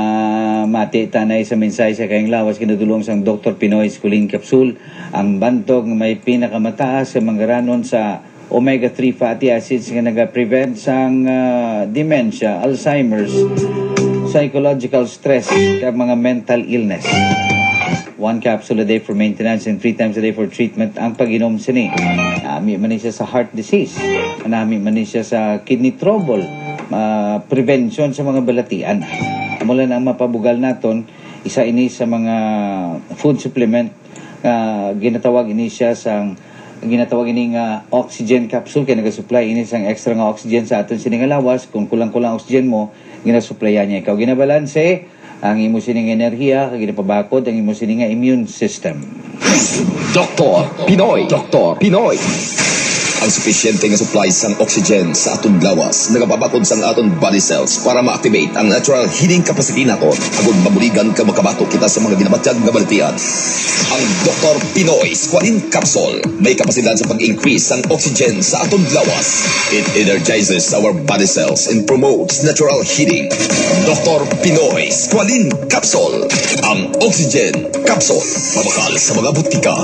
S3: mati tanay sa mensahe sa kayong lawas kinadulong sang Dr. Pinoy Skulin Capsule ang bantog may pinakamataas sa manggaranon sa omega-3 fatty acids nga naga-prevent sang ah, dementia, Alzheimer's, psychological stress, kag mga mental illness. One capsule a day for maintenance and three times a day for treatment ang pag-inom sini. Nami man siya sa heart disease. Nami man siya sa kidney trouble. ah, prevention sa mga balatian. Mula na ang mapabugal naton, isa ini sa mga food supplement nga ginatawag ini siya sang ginatawag ini nga oxygen capsule kay nagasupply ini sang extra nga oxygen sa aton sining lawas kung kulang-kulang oxygen mo ginasupplyan niya ikaw ginabalanse ang imo sining enerhiya kag ginapabakod ang imo sining nga immune system
S39: Doktor Pinoy. Doktor Pinoy. Ang sufisyente nga supply sang oxygen sa atong lawas nagapabakod sang aton body cells para ma-activate ang natural healing capacity naton agud mabuligan ka makabato kita sa mga ginabatyag nga balatian. Ang Dr. Pinoy Squalene Capsule may kapasidad sa pag-increase ng oxygen sa atong lawas. It energizes our body cells and promotes natural heating. Dr. Pinoy Squalene Capsule. Ang oxygen capsule. Mabakal sa mga butika.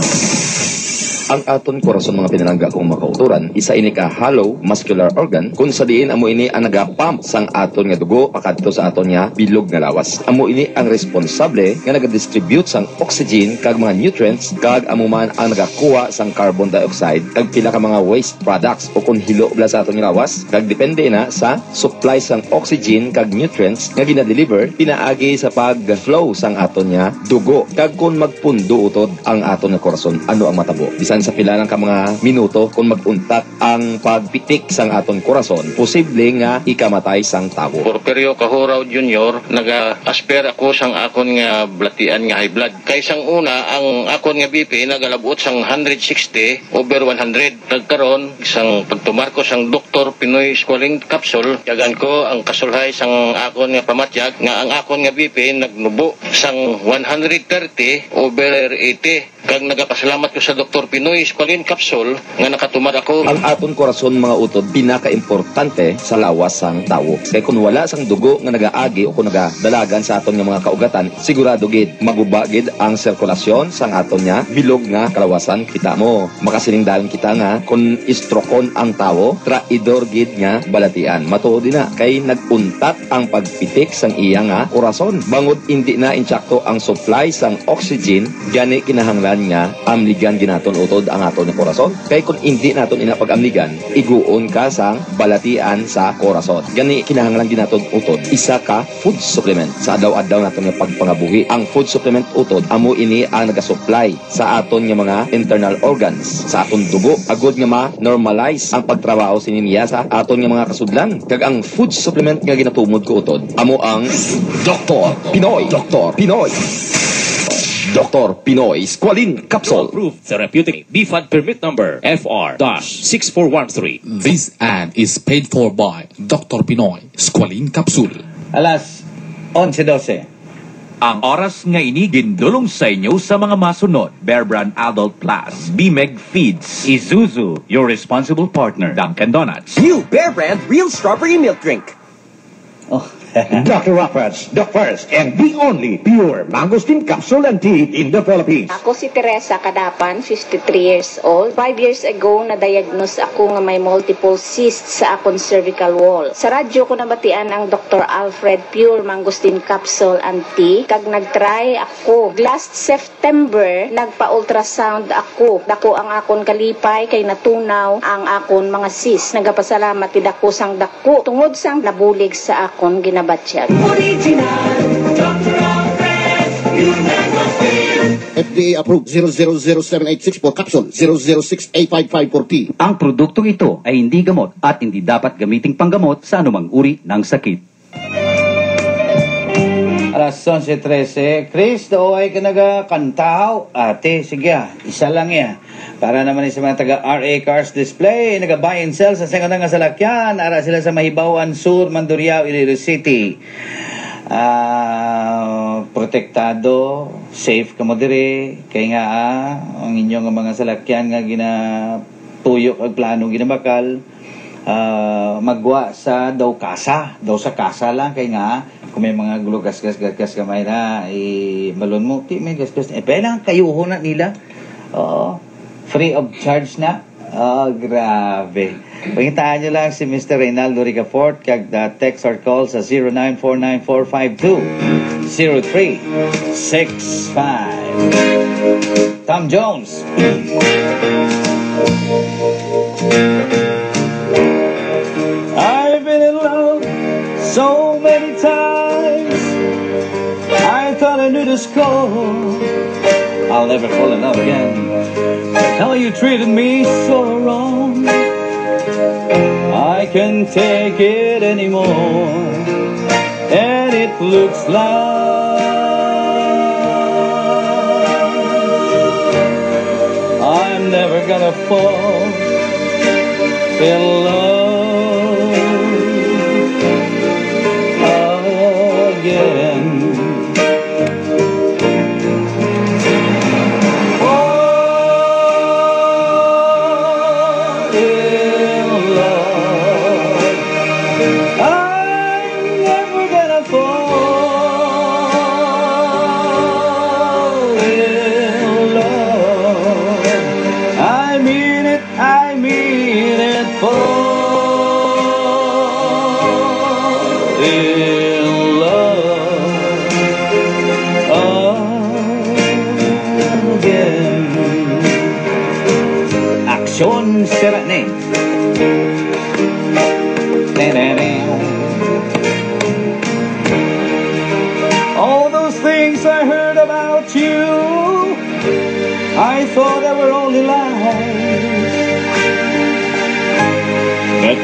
S40: Ang aton korason mga pinalangga kong makauturan, isa ini ka hollow muscular organ kung sa diin amo ini ang nagapump sang aton nga dugo pakadto sa aton nga bilog nga lawas. Amo ini ang responsable nga nagadistribute sang oxygen kag mga nutrients kag amo man ang nagakuha sang carbon dioxide kag pila ka mga waste products o kung hilo bla sa aton nga lawas kag depende na sa supply sang oxygen kag nutrients nga gina-deliver pinaagi sa pag-flow sang aton nga dugo kag kung magpundo utod ang aton nga korason ano ang matabo bisan sa pila ka mga minuto kung maguntat ang pagpitik sang aton korason posible nga ikamatay sang tawo
S41: Porperio Kahuraw Jr. naga-asper ako sang akon nga blatian nga high blood. Kay sang una, ang akon nga BP nagalabot sang 160 over 100. Nagkaroon sang pagtumarko sang Dr. Pinoy Squalene Capsule. Yagan ko ang kasulhay sang akon nga pamatyag nga ang akon nga BP nagnubo sang 130 over 80. Kag nagapasalamat ko sa Dr. Pinoy Squalene Capsule nga nakatumar ako.
S40: ang aton korason mga utod pinaka-importante sa lawas sang tawo kay kung wala sang dugo nga nagaagi o kung nagadalagan sa aton nga mga kaugatan sigurado gid maguba gid ang sirkulasyon sang aton nga bilog nga kalawasan. Kita mo makasining dalan kita nga kung istrokon ang tawo traidor gid nga balatian. Matuod na kay naguntat ang pagpitik sang iya nga korason. Bangod hindi na insakto ang supply sang oxygen gani kinahanglan nga amligan ginaton utod ang aton nga korason. Kay kung hindi naton inapag-amnigan, iguon ka sa balatian sa korason. Gani kinahanglan ginaton utod, isa ka food supplement sa adlaw-adlaw naton nga pagpangabuhi. Ang food supplement utod amo ini ang nagasupply sa aton nga mga internal organs sa aton dugo agod nga ma-normalize ang pagtrabaho sininiya sa aton nga mga kasudlan. Kag ang food supplement nga ginatumod ko utod amo ang Dr. Pinoy. Dr. Pinoy. Dr. Pinoy Squalin Capsule.
S7: Approved therapeutic BFAD permit number FR-6413.
S28: This ad is paid for by Dr. Pinoy, Squalene Capsule.
S3: Alas 11.12.
S7: Ang oras nga ini gindulong sa inyo sa mga masunod. Bear Brand Adult Plus, BMEG Feeds, Isuzu, your responsible partner, Dunkin' Donuts.
S35: New Bear Brand Real Strawberry Milk Drink. Oh. *laughs*
S42: Dr. Rockford's, the first and the only pure mangosteen capsule and tea in the Philippines.
S38: Ako si Teresa Kadapan, 53 years old. Five years ago, na-diagnose ako nga may multiple cysts sa akong cervical wall. Sa radyo ko nabatian ang Dr. Alfred Pure Mangosteen Capsule and Tea. Kag nag-try ako. Last September, nagpa-ultrasound ako. Dako ang akon kalipay kay natunaw ang akon mga cysts. Nagapasalamat tid ako sang dako. Tungod sang nabulig sa akon ginabatyag.
S37: FDA approved 000786 for capsule 00685540.
S1: Ang produktong ito ay hindi gamot at hindi dapat gamiting panggamot sa anumang uri ng sakit.
S3: Alas 11.13. Chris, doon ka nagakantaw. Ate, sige ah. Isa lang ya. Para naman sa mga taga RA Cars Display, naga-buy and sell sa sengon nga salakyan. Ara sila sa Mahibawan Sur, Mandurriao, Iloilo City. Ah, protektado, safe ka mo dire. Kaya nga ah, ang inyong mga salakyan nga ginatuyok ang plano ginabakal. Ah, magwa sa daw kasa, daw sa kasa lang kay nga kung may mga gulo gas gas gas gas kamay na i balon mo. Ti may gas gas. Eh lang kayuho na nila. Oo. Free of charge na. Oh grabe. Pangitaan nyo lang si Mr. Reynaldo Ricafort kag the text or call sa 0949452065 Tom Jones. I've been in love so many times. I the. I'll never fall in love again. How you treated me so wrong. I can't take it anymore. And it looks like I'm never gonna fall in love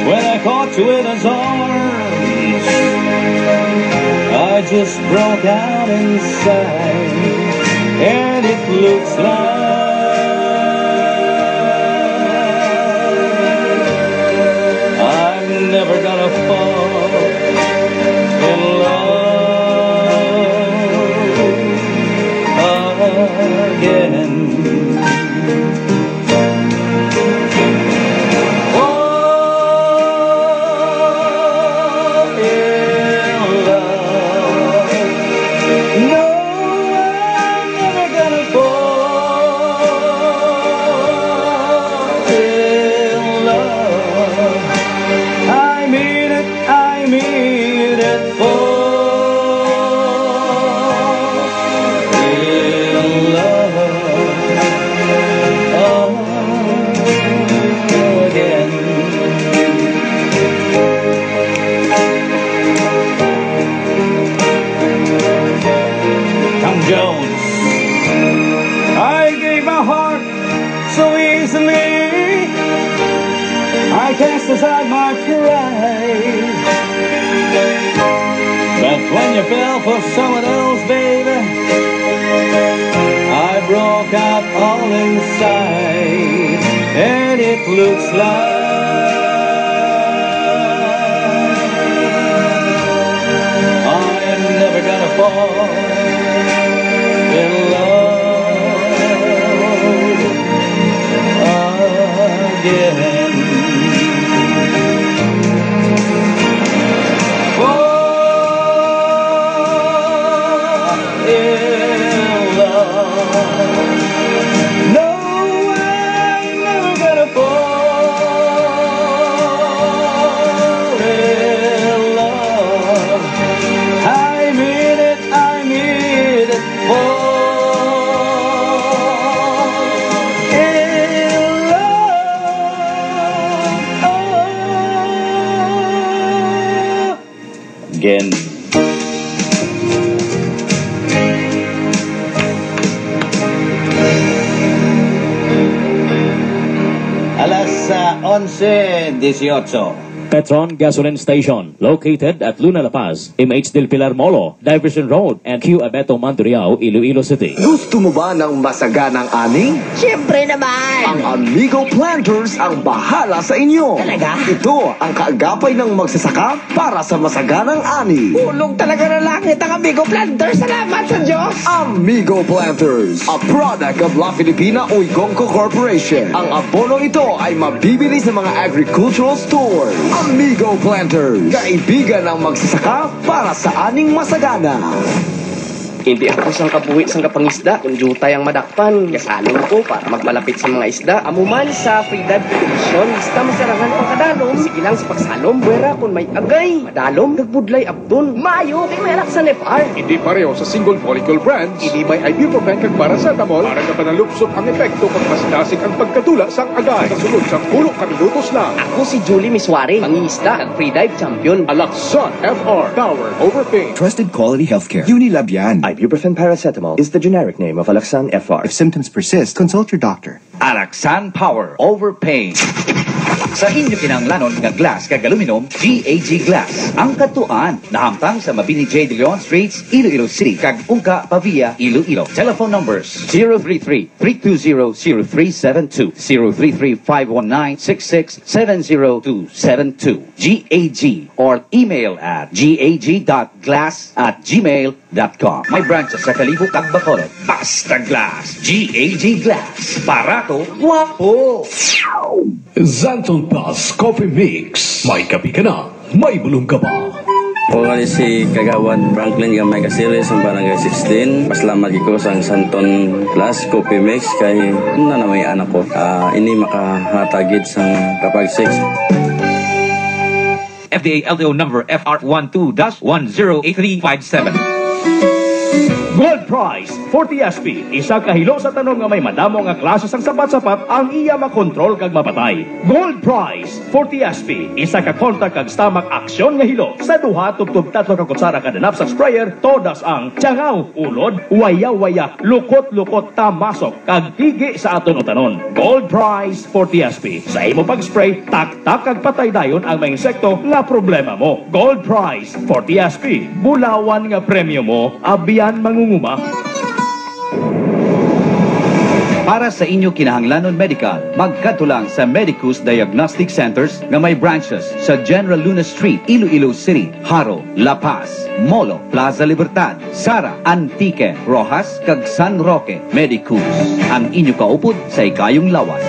S3: when I caught you in his arms, I just broke out inside, and it looks like you fell for someone else, baby, I broke out all inside, and it looks like I'm never gonna fall in love
S43: 11.18.
S3: Petron Gasoline Station, located at Luna La Paz, MH Del Pilar Molo, Diversion Road, and Q Abeto Mandriao, Iloilo City.
S34: Gusto mo ba ng masaganang ani?
S33: Siyempre naman!
S34: Ang Amigo Planters ang bahala sa inyo.
S33: Talaga?
S34: Ito ang kaagapay ng magsasaka para sa masaganang ani.
S33: Ulong talaga na langit ang Amigo Planter. Salamat sa Diyos!
S34: Amigo Planters, a product of La Filipina Uigonco Corporation. Ang abono ito ay mabibili sa mga agricultural stores. Amigo Planters, kaibigan ng magsasaka para sa aning masagana.
S44: Hindi ako sang kabuhi sang kapangisda, kung jutay ang madakpan. Kasalong ko para magmalapit sa mga isda. Amuman sa free dive competition, basta masarangan pang kadalom. Sige lang sa pagsalom, buwera kung may agay. Madalom, nagbudlay abdon. Mayo, kay may sa FR.
S45: Hindi pareho sa single molecule brands. Ini may ibuprofen kag paracetamol para ka panalupsok ang epekto kag mas ang pagkatula sang agay. Kasunod sang pulo ka minutos lang.
S44: Ako si Julie Miswari, pangingisda at free dive champion.
S45: Alaksan FR, Power Over Pain.
S46: Trusted quality healthcare. Unilabian. Ibuprofen paracetamol is the generic name of Alaxan FR. If symptoms persist, consult your doctor.
S1: Alaksan Power Over Pain. Sa inyo kinanglanon nga glass kag aluminum, GAG Glass. Ang katuan, nahamtang sa Mabini J. De Leon Streets, Iloilo City, kag Ungka, Pavia, Iloilo. Telephone numbers 033-320-0372, 033-519-6670272, GAG, or email at gag.glass at gmail.com. May branches sa Kalibo, kag Bacolod. Basta Glass, GAG Glass. Barato, guwapo.
S47: Xanton Plus Coffee Mix. May kapi ka na, may bulong ka pa.
S48: Ako kali si Kagawad Franklin Gamay Kasiris ng Barangay 16. Pasalamat ko sa Santon Plus Coffee Mix kay na na may anak ko. Ah, ini makahatagid sa kapag 6.
S7: FDA LTO number FR12-108357.
S45: Prize 40 SP. Isa kahilo sa tanong nga may madamo nga klase sang sapat-sapat ang iya makontrol kag mapatay. Gold Prize 40 SP. Isa ka kontak kag stomach aksyon nga hilo. Sa duha tubtub tatlo ka kutsara kada nap sa sprayer todas ang tiyangaw, ulod, waya-waya, lukot-lukot tamasok kag higi sa aton utanon. Gold Prize 40 SP. Sa imo pag-spray, tak-tak kag patay dayon ang mga insekto nga problema mo. Gold Prize 40 SP. Bulawan nga premyo mo, abiyan mangunguma.
S1: Para sa inyo kinahanglanon medical, magkatulang sa Medicus Diagnostic Centers nga may branches sa General Luna Street, Iloilo City, Haro, La Paz, Molo, Plaza Libertad, Sara, Antique, Rojas, kag San Roque, Medicus. Ang inyo kaupod sa ikayong lawas.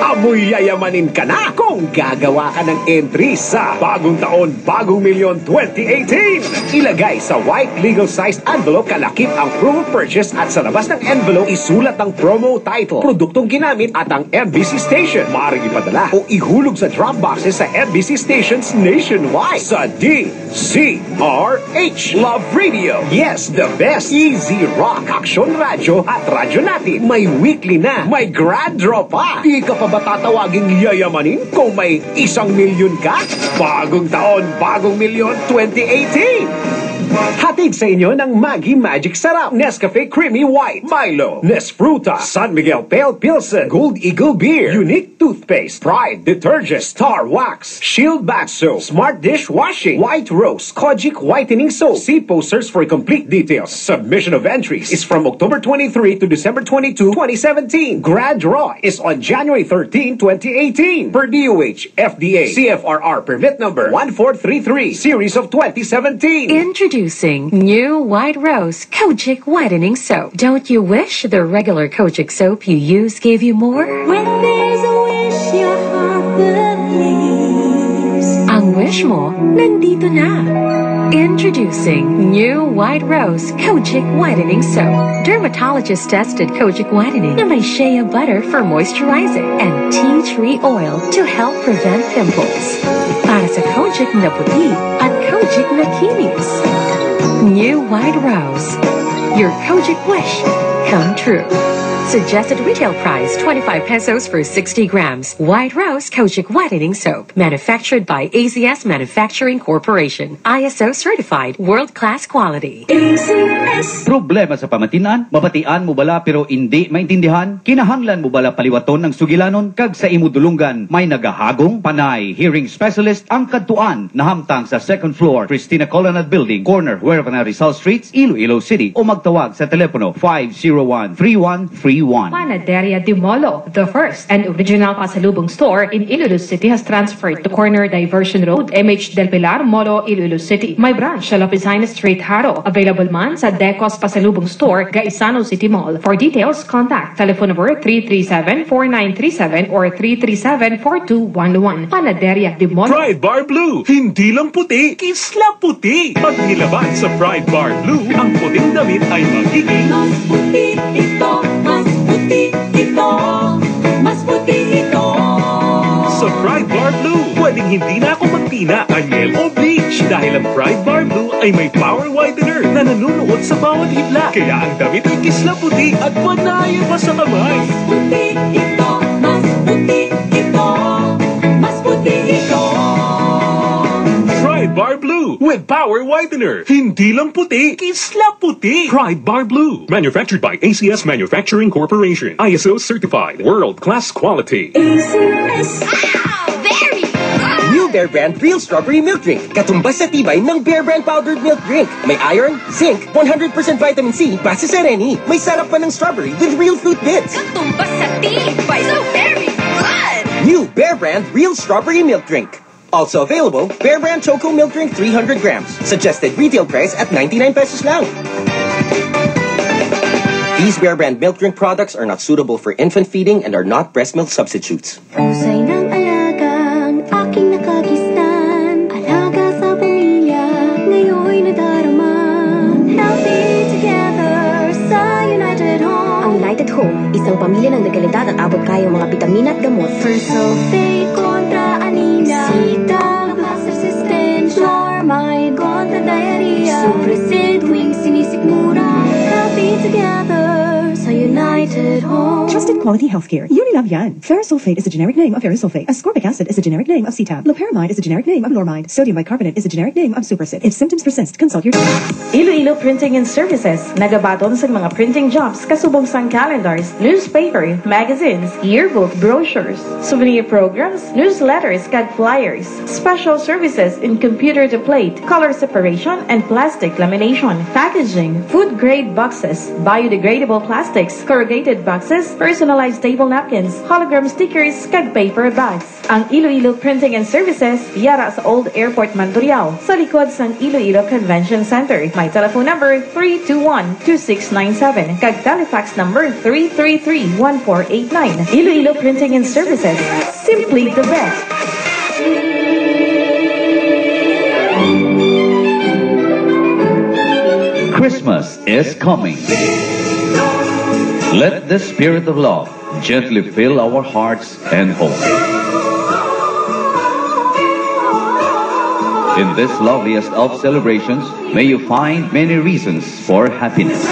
S45: Amoy yayamanin ka na kung gagawa ka ng entry sa Bagong Taon, Bagong Milyon 2018. Ilagay sa white legal-sized envelope kalakip ang proof of purchase at sa labas ng envelope isulat ang promo title, produktong ginamit at ang MBC station. Maaaring ipadala o ihulog sa drop boxes sa MBC stations nationwide sa DCRH Love Radio. Yes, the best easy rock action radio at radyo natin. May weekly na, may grad draw pa. Di ka pa ba tatawaging yayamanin kung may isang milyon ka? Bagong taon, bagong milyon 2018! Hatid sa inyo ng Maggi Magic Sarap, Nescafe Creamy White, Milo, Nesfruta, San Miguel Pale Pilsen, Gold Eagle Beer, Unique Toothpaste, Pride Detergent, Star Wax, Shield Bath Soap, Smart Dish Washing, White Rose, Kojic Whitening Soap. See posters for complete details. Submission of entries is from October 23 to December 22, 2017. Grand draw is on January 13, 2018. Per DOH, FDA, CFRR permit number 1433, series of 2017.
S5: Introducing new White Rose Kojic Whitening Soap. Don't you wish the regular Kojic soap you use gave you more?
S4: When there's a wish your heart believes.
S5: Ang wish mo, nandito na. Introducing new White Rose Kojic Whitening Soap. Dermatologist tested Kojic Whitening may shea butter for moisturizing and tea tree oil to help prevent pimples. Para sa Kojic na at Kojic na. New White Rose. Your Kojic wish come true. Suggested retail price 25 pesos for 60 grams. White Rose Kojic Whitening Soap. Manufactured by AZS Manufacturing Corporation. ISO certified world class quality.
S1: Problema sa pamatinan, mabatian mo bala pero hindi maintindihan, kinahanglan mo bala paliwaton ng sugilanon kag sa imo dulungan may nagahagong panay hearing specialist ang kadtuan na hamtang sa second floor Christina Colonnade Building, corner Huervan Rizal Streets, Iloilo City o magtawag sa telepono 501-3131.
S49: Panaderia de Molo, the first and original pasalubong store in Iloilo City has transferred to Corner Diversion Road, MH Del Pilar, Molo, Iloilo City. May branch sa Lopizina Street, Haro. Available man sa Decos Pasalubong Store, Gaisano City Mall. For details, contact telephone number 337-4937 or 337-4211. Panaderia de Molo.
S14: Pride Bar Blue, hindi lang puti, kisla puti. Pag nilaban sa Pride Bar Blue, ang puting damit ay magiging
S4: Mas puti ito, mas puti ito, mas puti ito.
S14: Sa Pride Bar Blue, pwedeng hindi na ako magtina, anyel o bleach dahil ang Pride Bar Blue ay may power widener na nanunuot sa bawat hibla. Kaya ang damit ay kisla puti at panaya pa sa with power widener. Hindi lang puti, kisla puti. Pride Bar Blue, manufactured by ACS Manufacturing Corporation. ISO certified, world-class quality.
S50: New Bear Brand Real Strawberry Milk Drink. Katumbas sa tibay ng Bear Brand Powdered Milk Drink. May iron, zinc, 100% vitamin C, base sa reni. May sarap pa ng strawberry with real fruit bits.
S4: Tumbas sa tibay, so very good!
S50: New Bear Brand Real Strawberry Milk Drink. Also available, Bear Brand Choco Milk Drink 300 grams. Suggested retail price at 99 pesos lang. These Bear Brand milk drink products are not suitable for infant feeding and are not breast milk substitutes.
S4: Husay ng alagang aking nakagistan Alaga sa pamilya, ngayon'y nadarama Healthy together sa United Home
S41: Ang United Home, isang pamilya ng dekalidad at abot kayang mga bitamina at gamot.
S4: First sulfate So I said wings in his ignora, happy together.
S51: Trusted quality healthcare. Unilab yan. Ferrosulfate is a generic name of ferrosulfate. Ascorbic acid is a generic name of CTAB. Loperamide is a generic name of Lormide. Sodium bicarbonate is a generic name of Suprasid. If symptoms persist, consult your doctor.
S52: Iloilo Printing and Services, nagabaton sa mga printing jobs kasubong sang calendars, newspaper, magazines, yearbook, brochures, souvenir programs, newsletters, kag flyers, special services in computer to plate, color separation, and plastic lamination, packaging, food grade boxes, biodegradable plastics, corrugated boxes, personalized table napkins, hologram stickers, kag paper bags. Ang Iloilo Printing and Services, yara sa Old Airport Mandurriao, sa likod sang Iloilo Convention Center. May telephone number 321-2697, kag telefax number 333-1489. Iloilo Printing and Services, simply the best.
S1: Christmas is coming. Let the spirit of love gently fill our hearts and homes. In this loveliest of celebrations, may you find many reasons for happiness.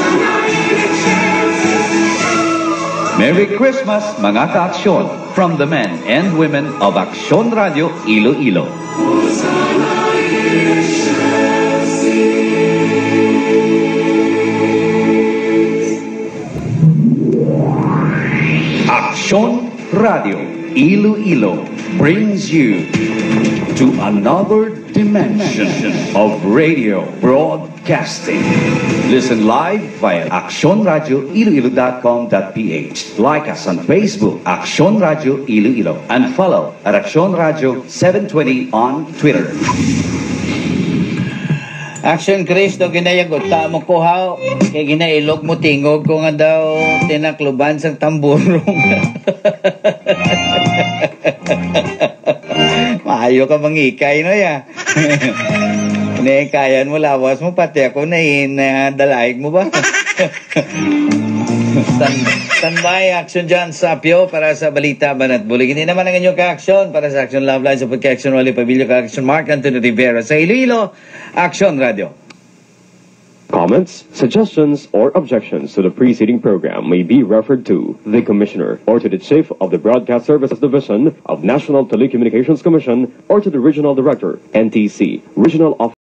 S1: Merry Christmas, mga ka-aksyon, from the men and women of Aksyon Radio Iloilo. Iloilo brings you to another dimension of radio broadcasting. Listen live via actionradioiloilo.com.ph. Like us on Facebook, Action Radio Iloilo, and follow at Action Radio 720 on Twitter.
S3: Action Chris, do ginayagot ta mo ko haw. Kay ginailog mo tingog ko nga daw tinakluban sang tamburong. *laughs* Maayo ka mangikay no ya. *laughs* Nekayan mo lawas mo pati ako na inadalaig mo ba? *laughs* Stand, standby action dyan sa Pio para sa Balita Banat Bulig. Hindi naman ang inyong ka-action para sa Action Love Line sa pagka-action Wally Pabilio ka-action Mark Anthony Rivera sa Iloilo Action Radio.
S53: Comments, suggestions, or objections to the preceding program may be referred to the Commissioner or to the Chief of the Broadcast Services Division of National Telecommunications Commission or to the Regional Director, NTC, Regional Office.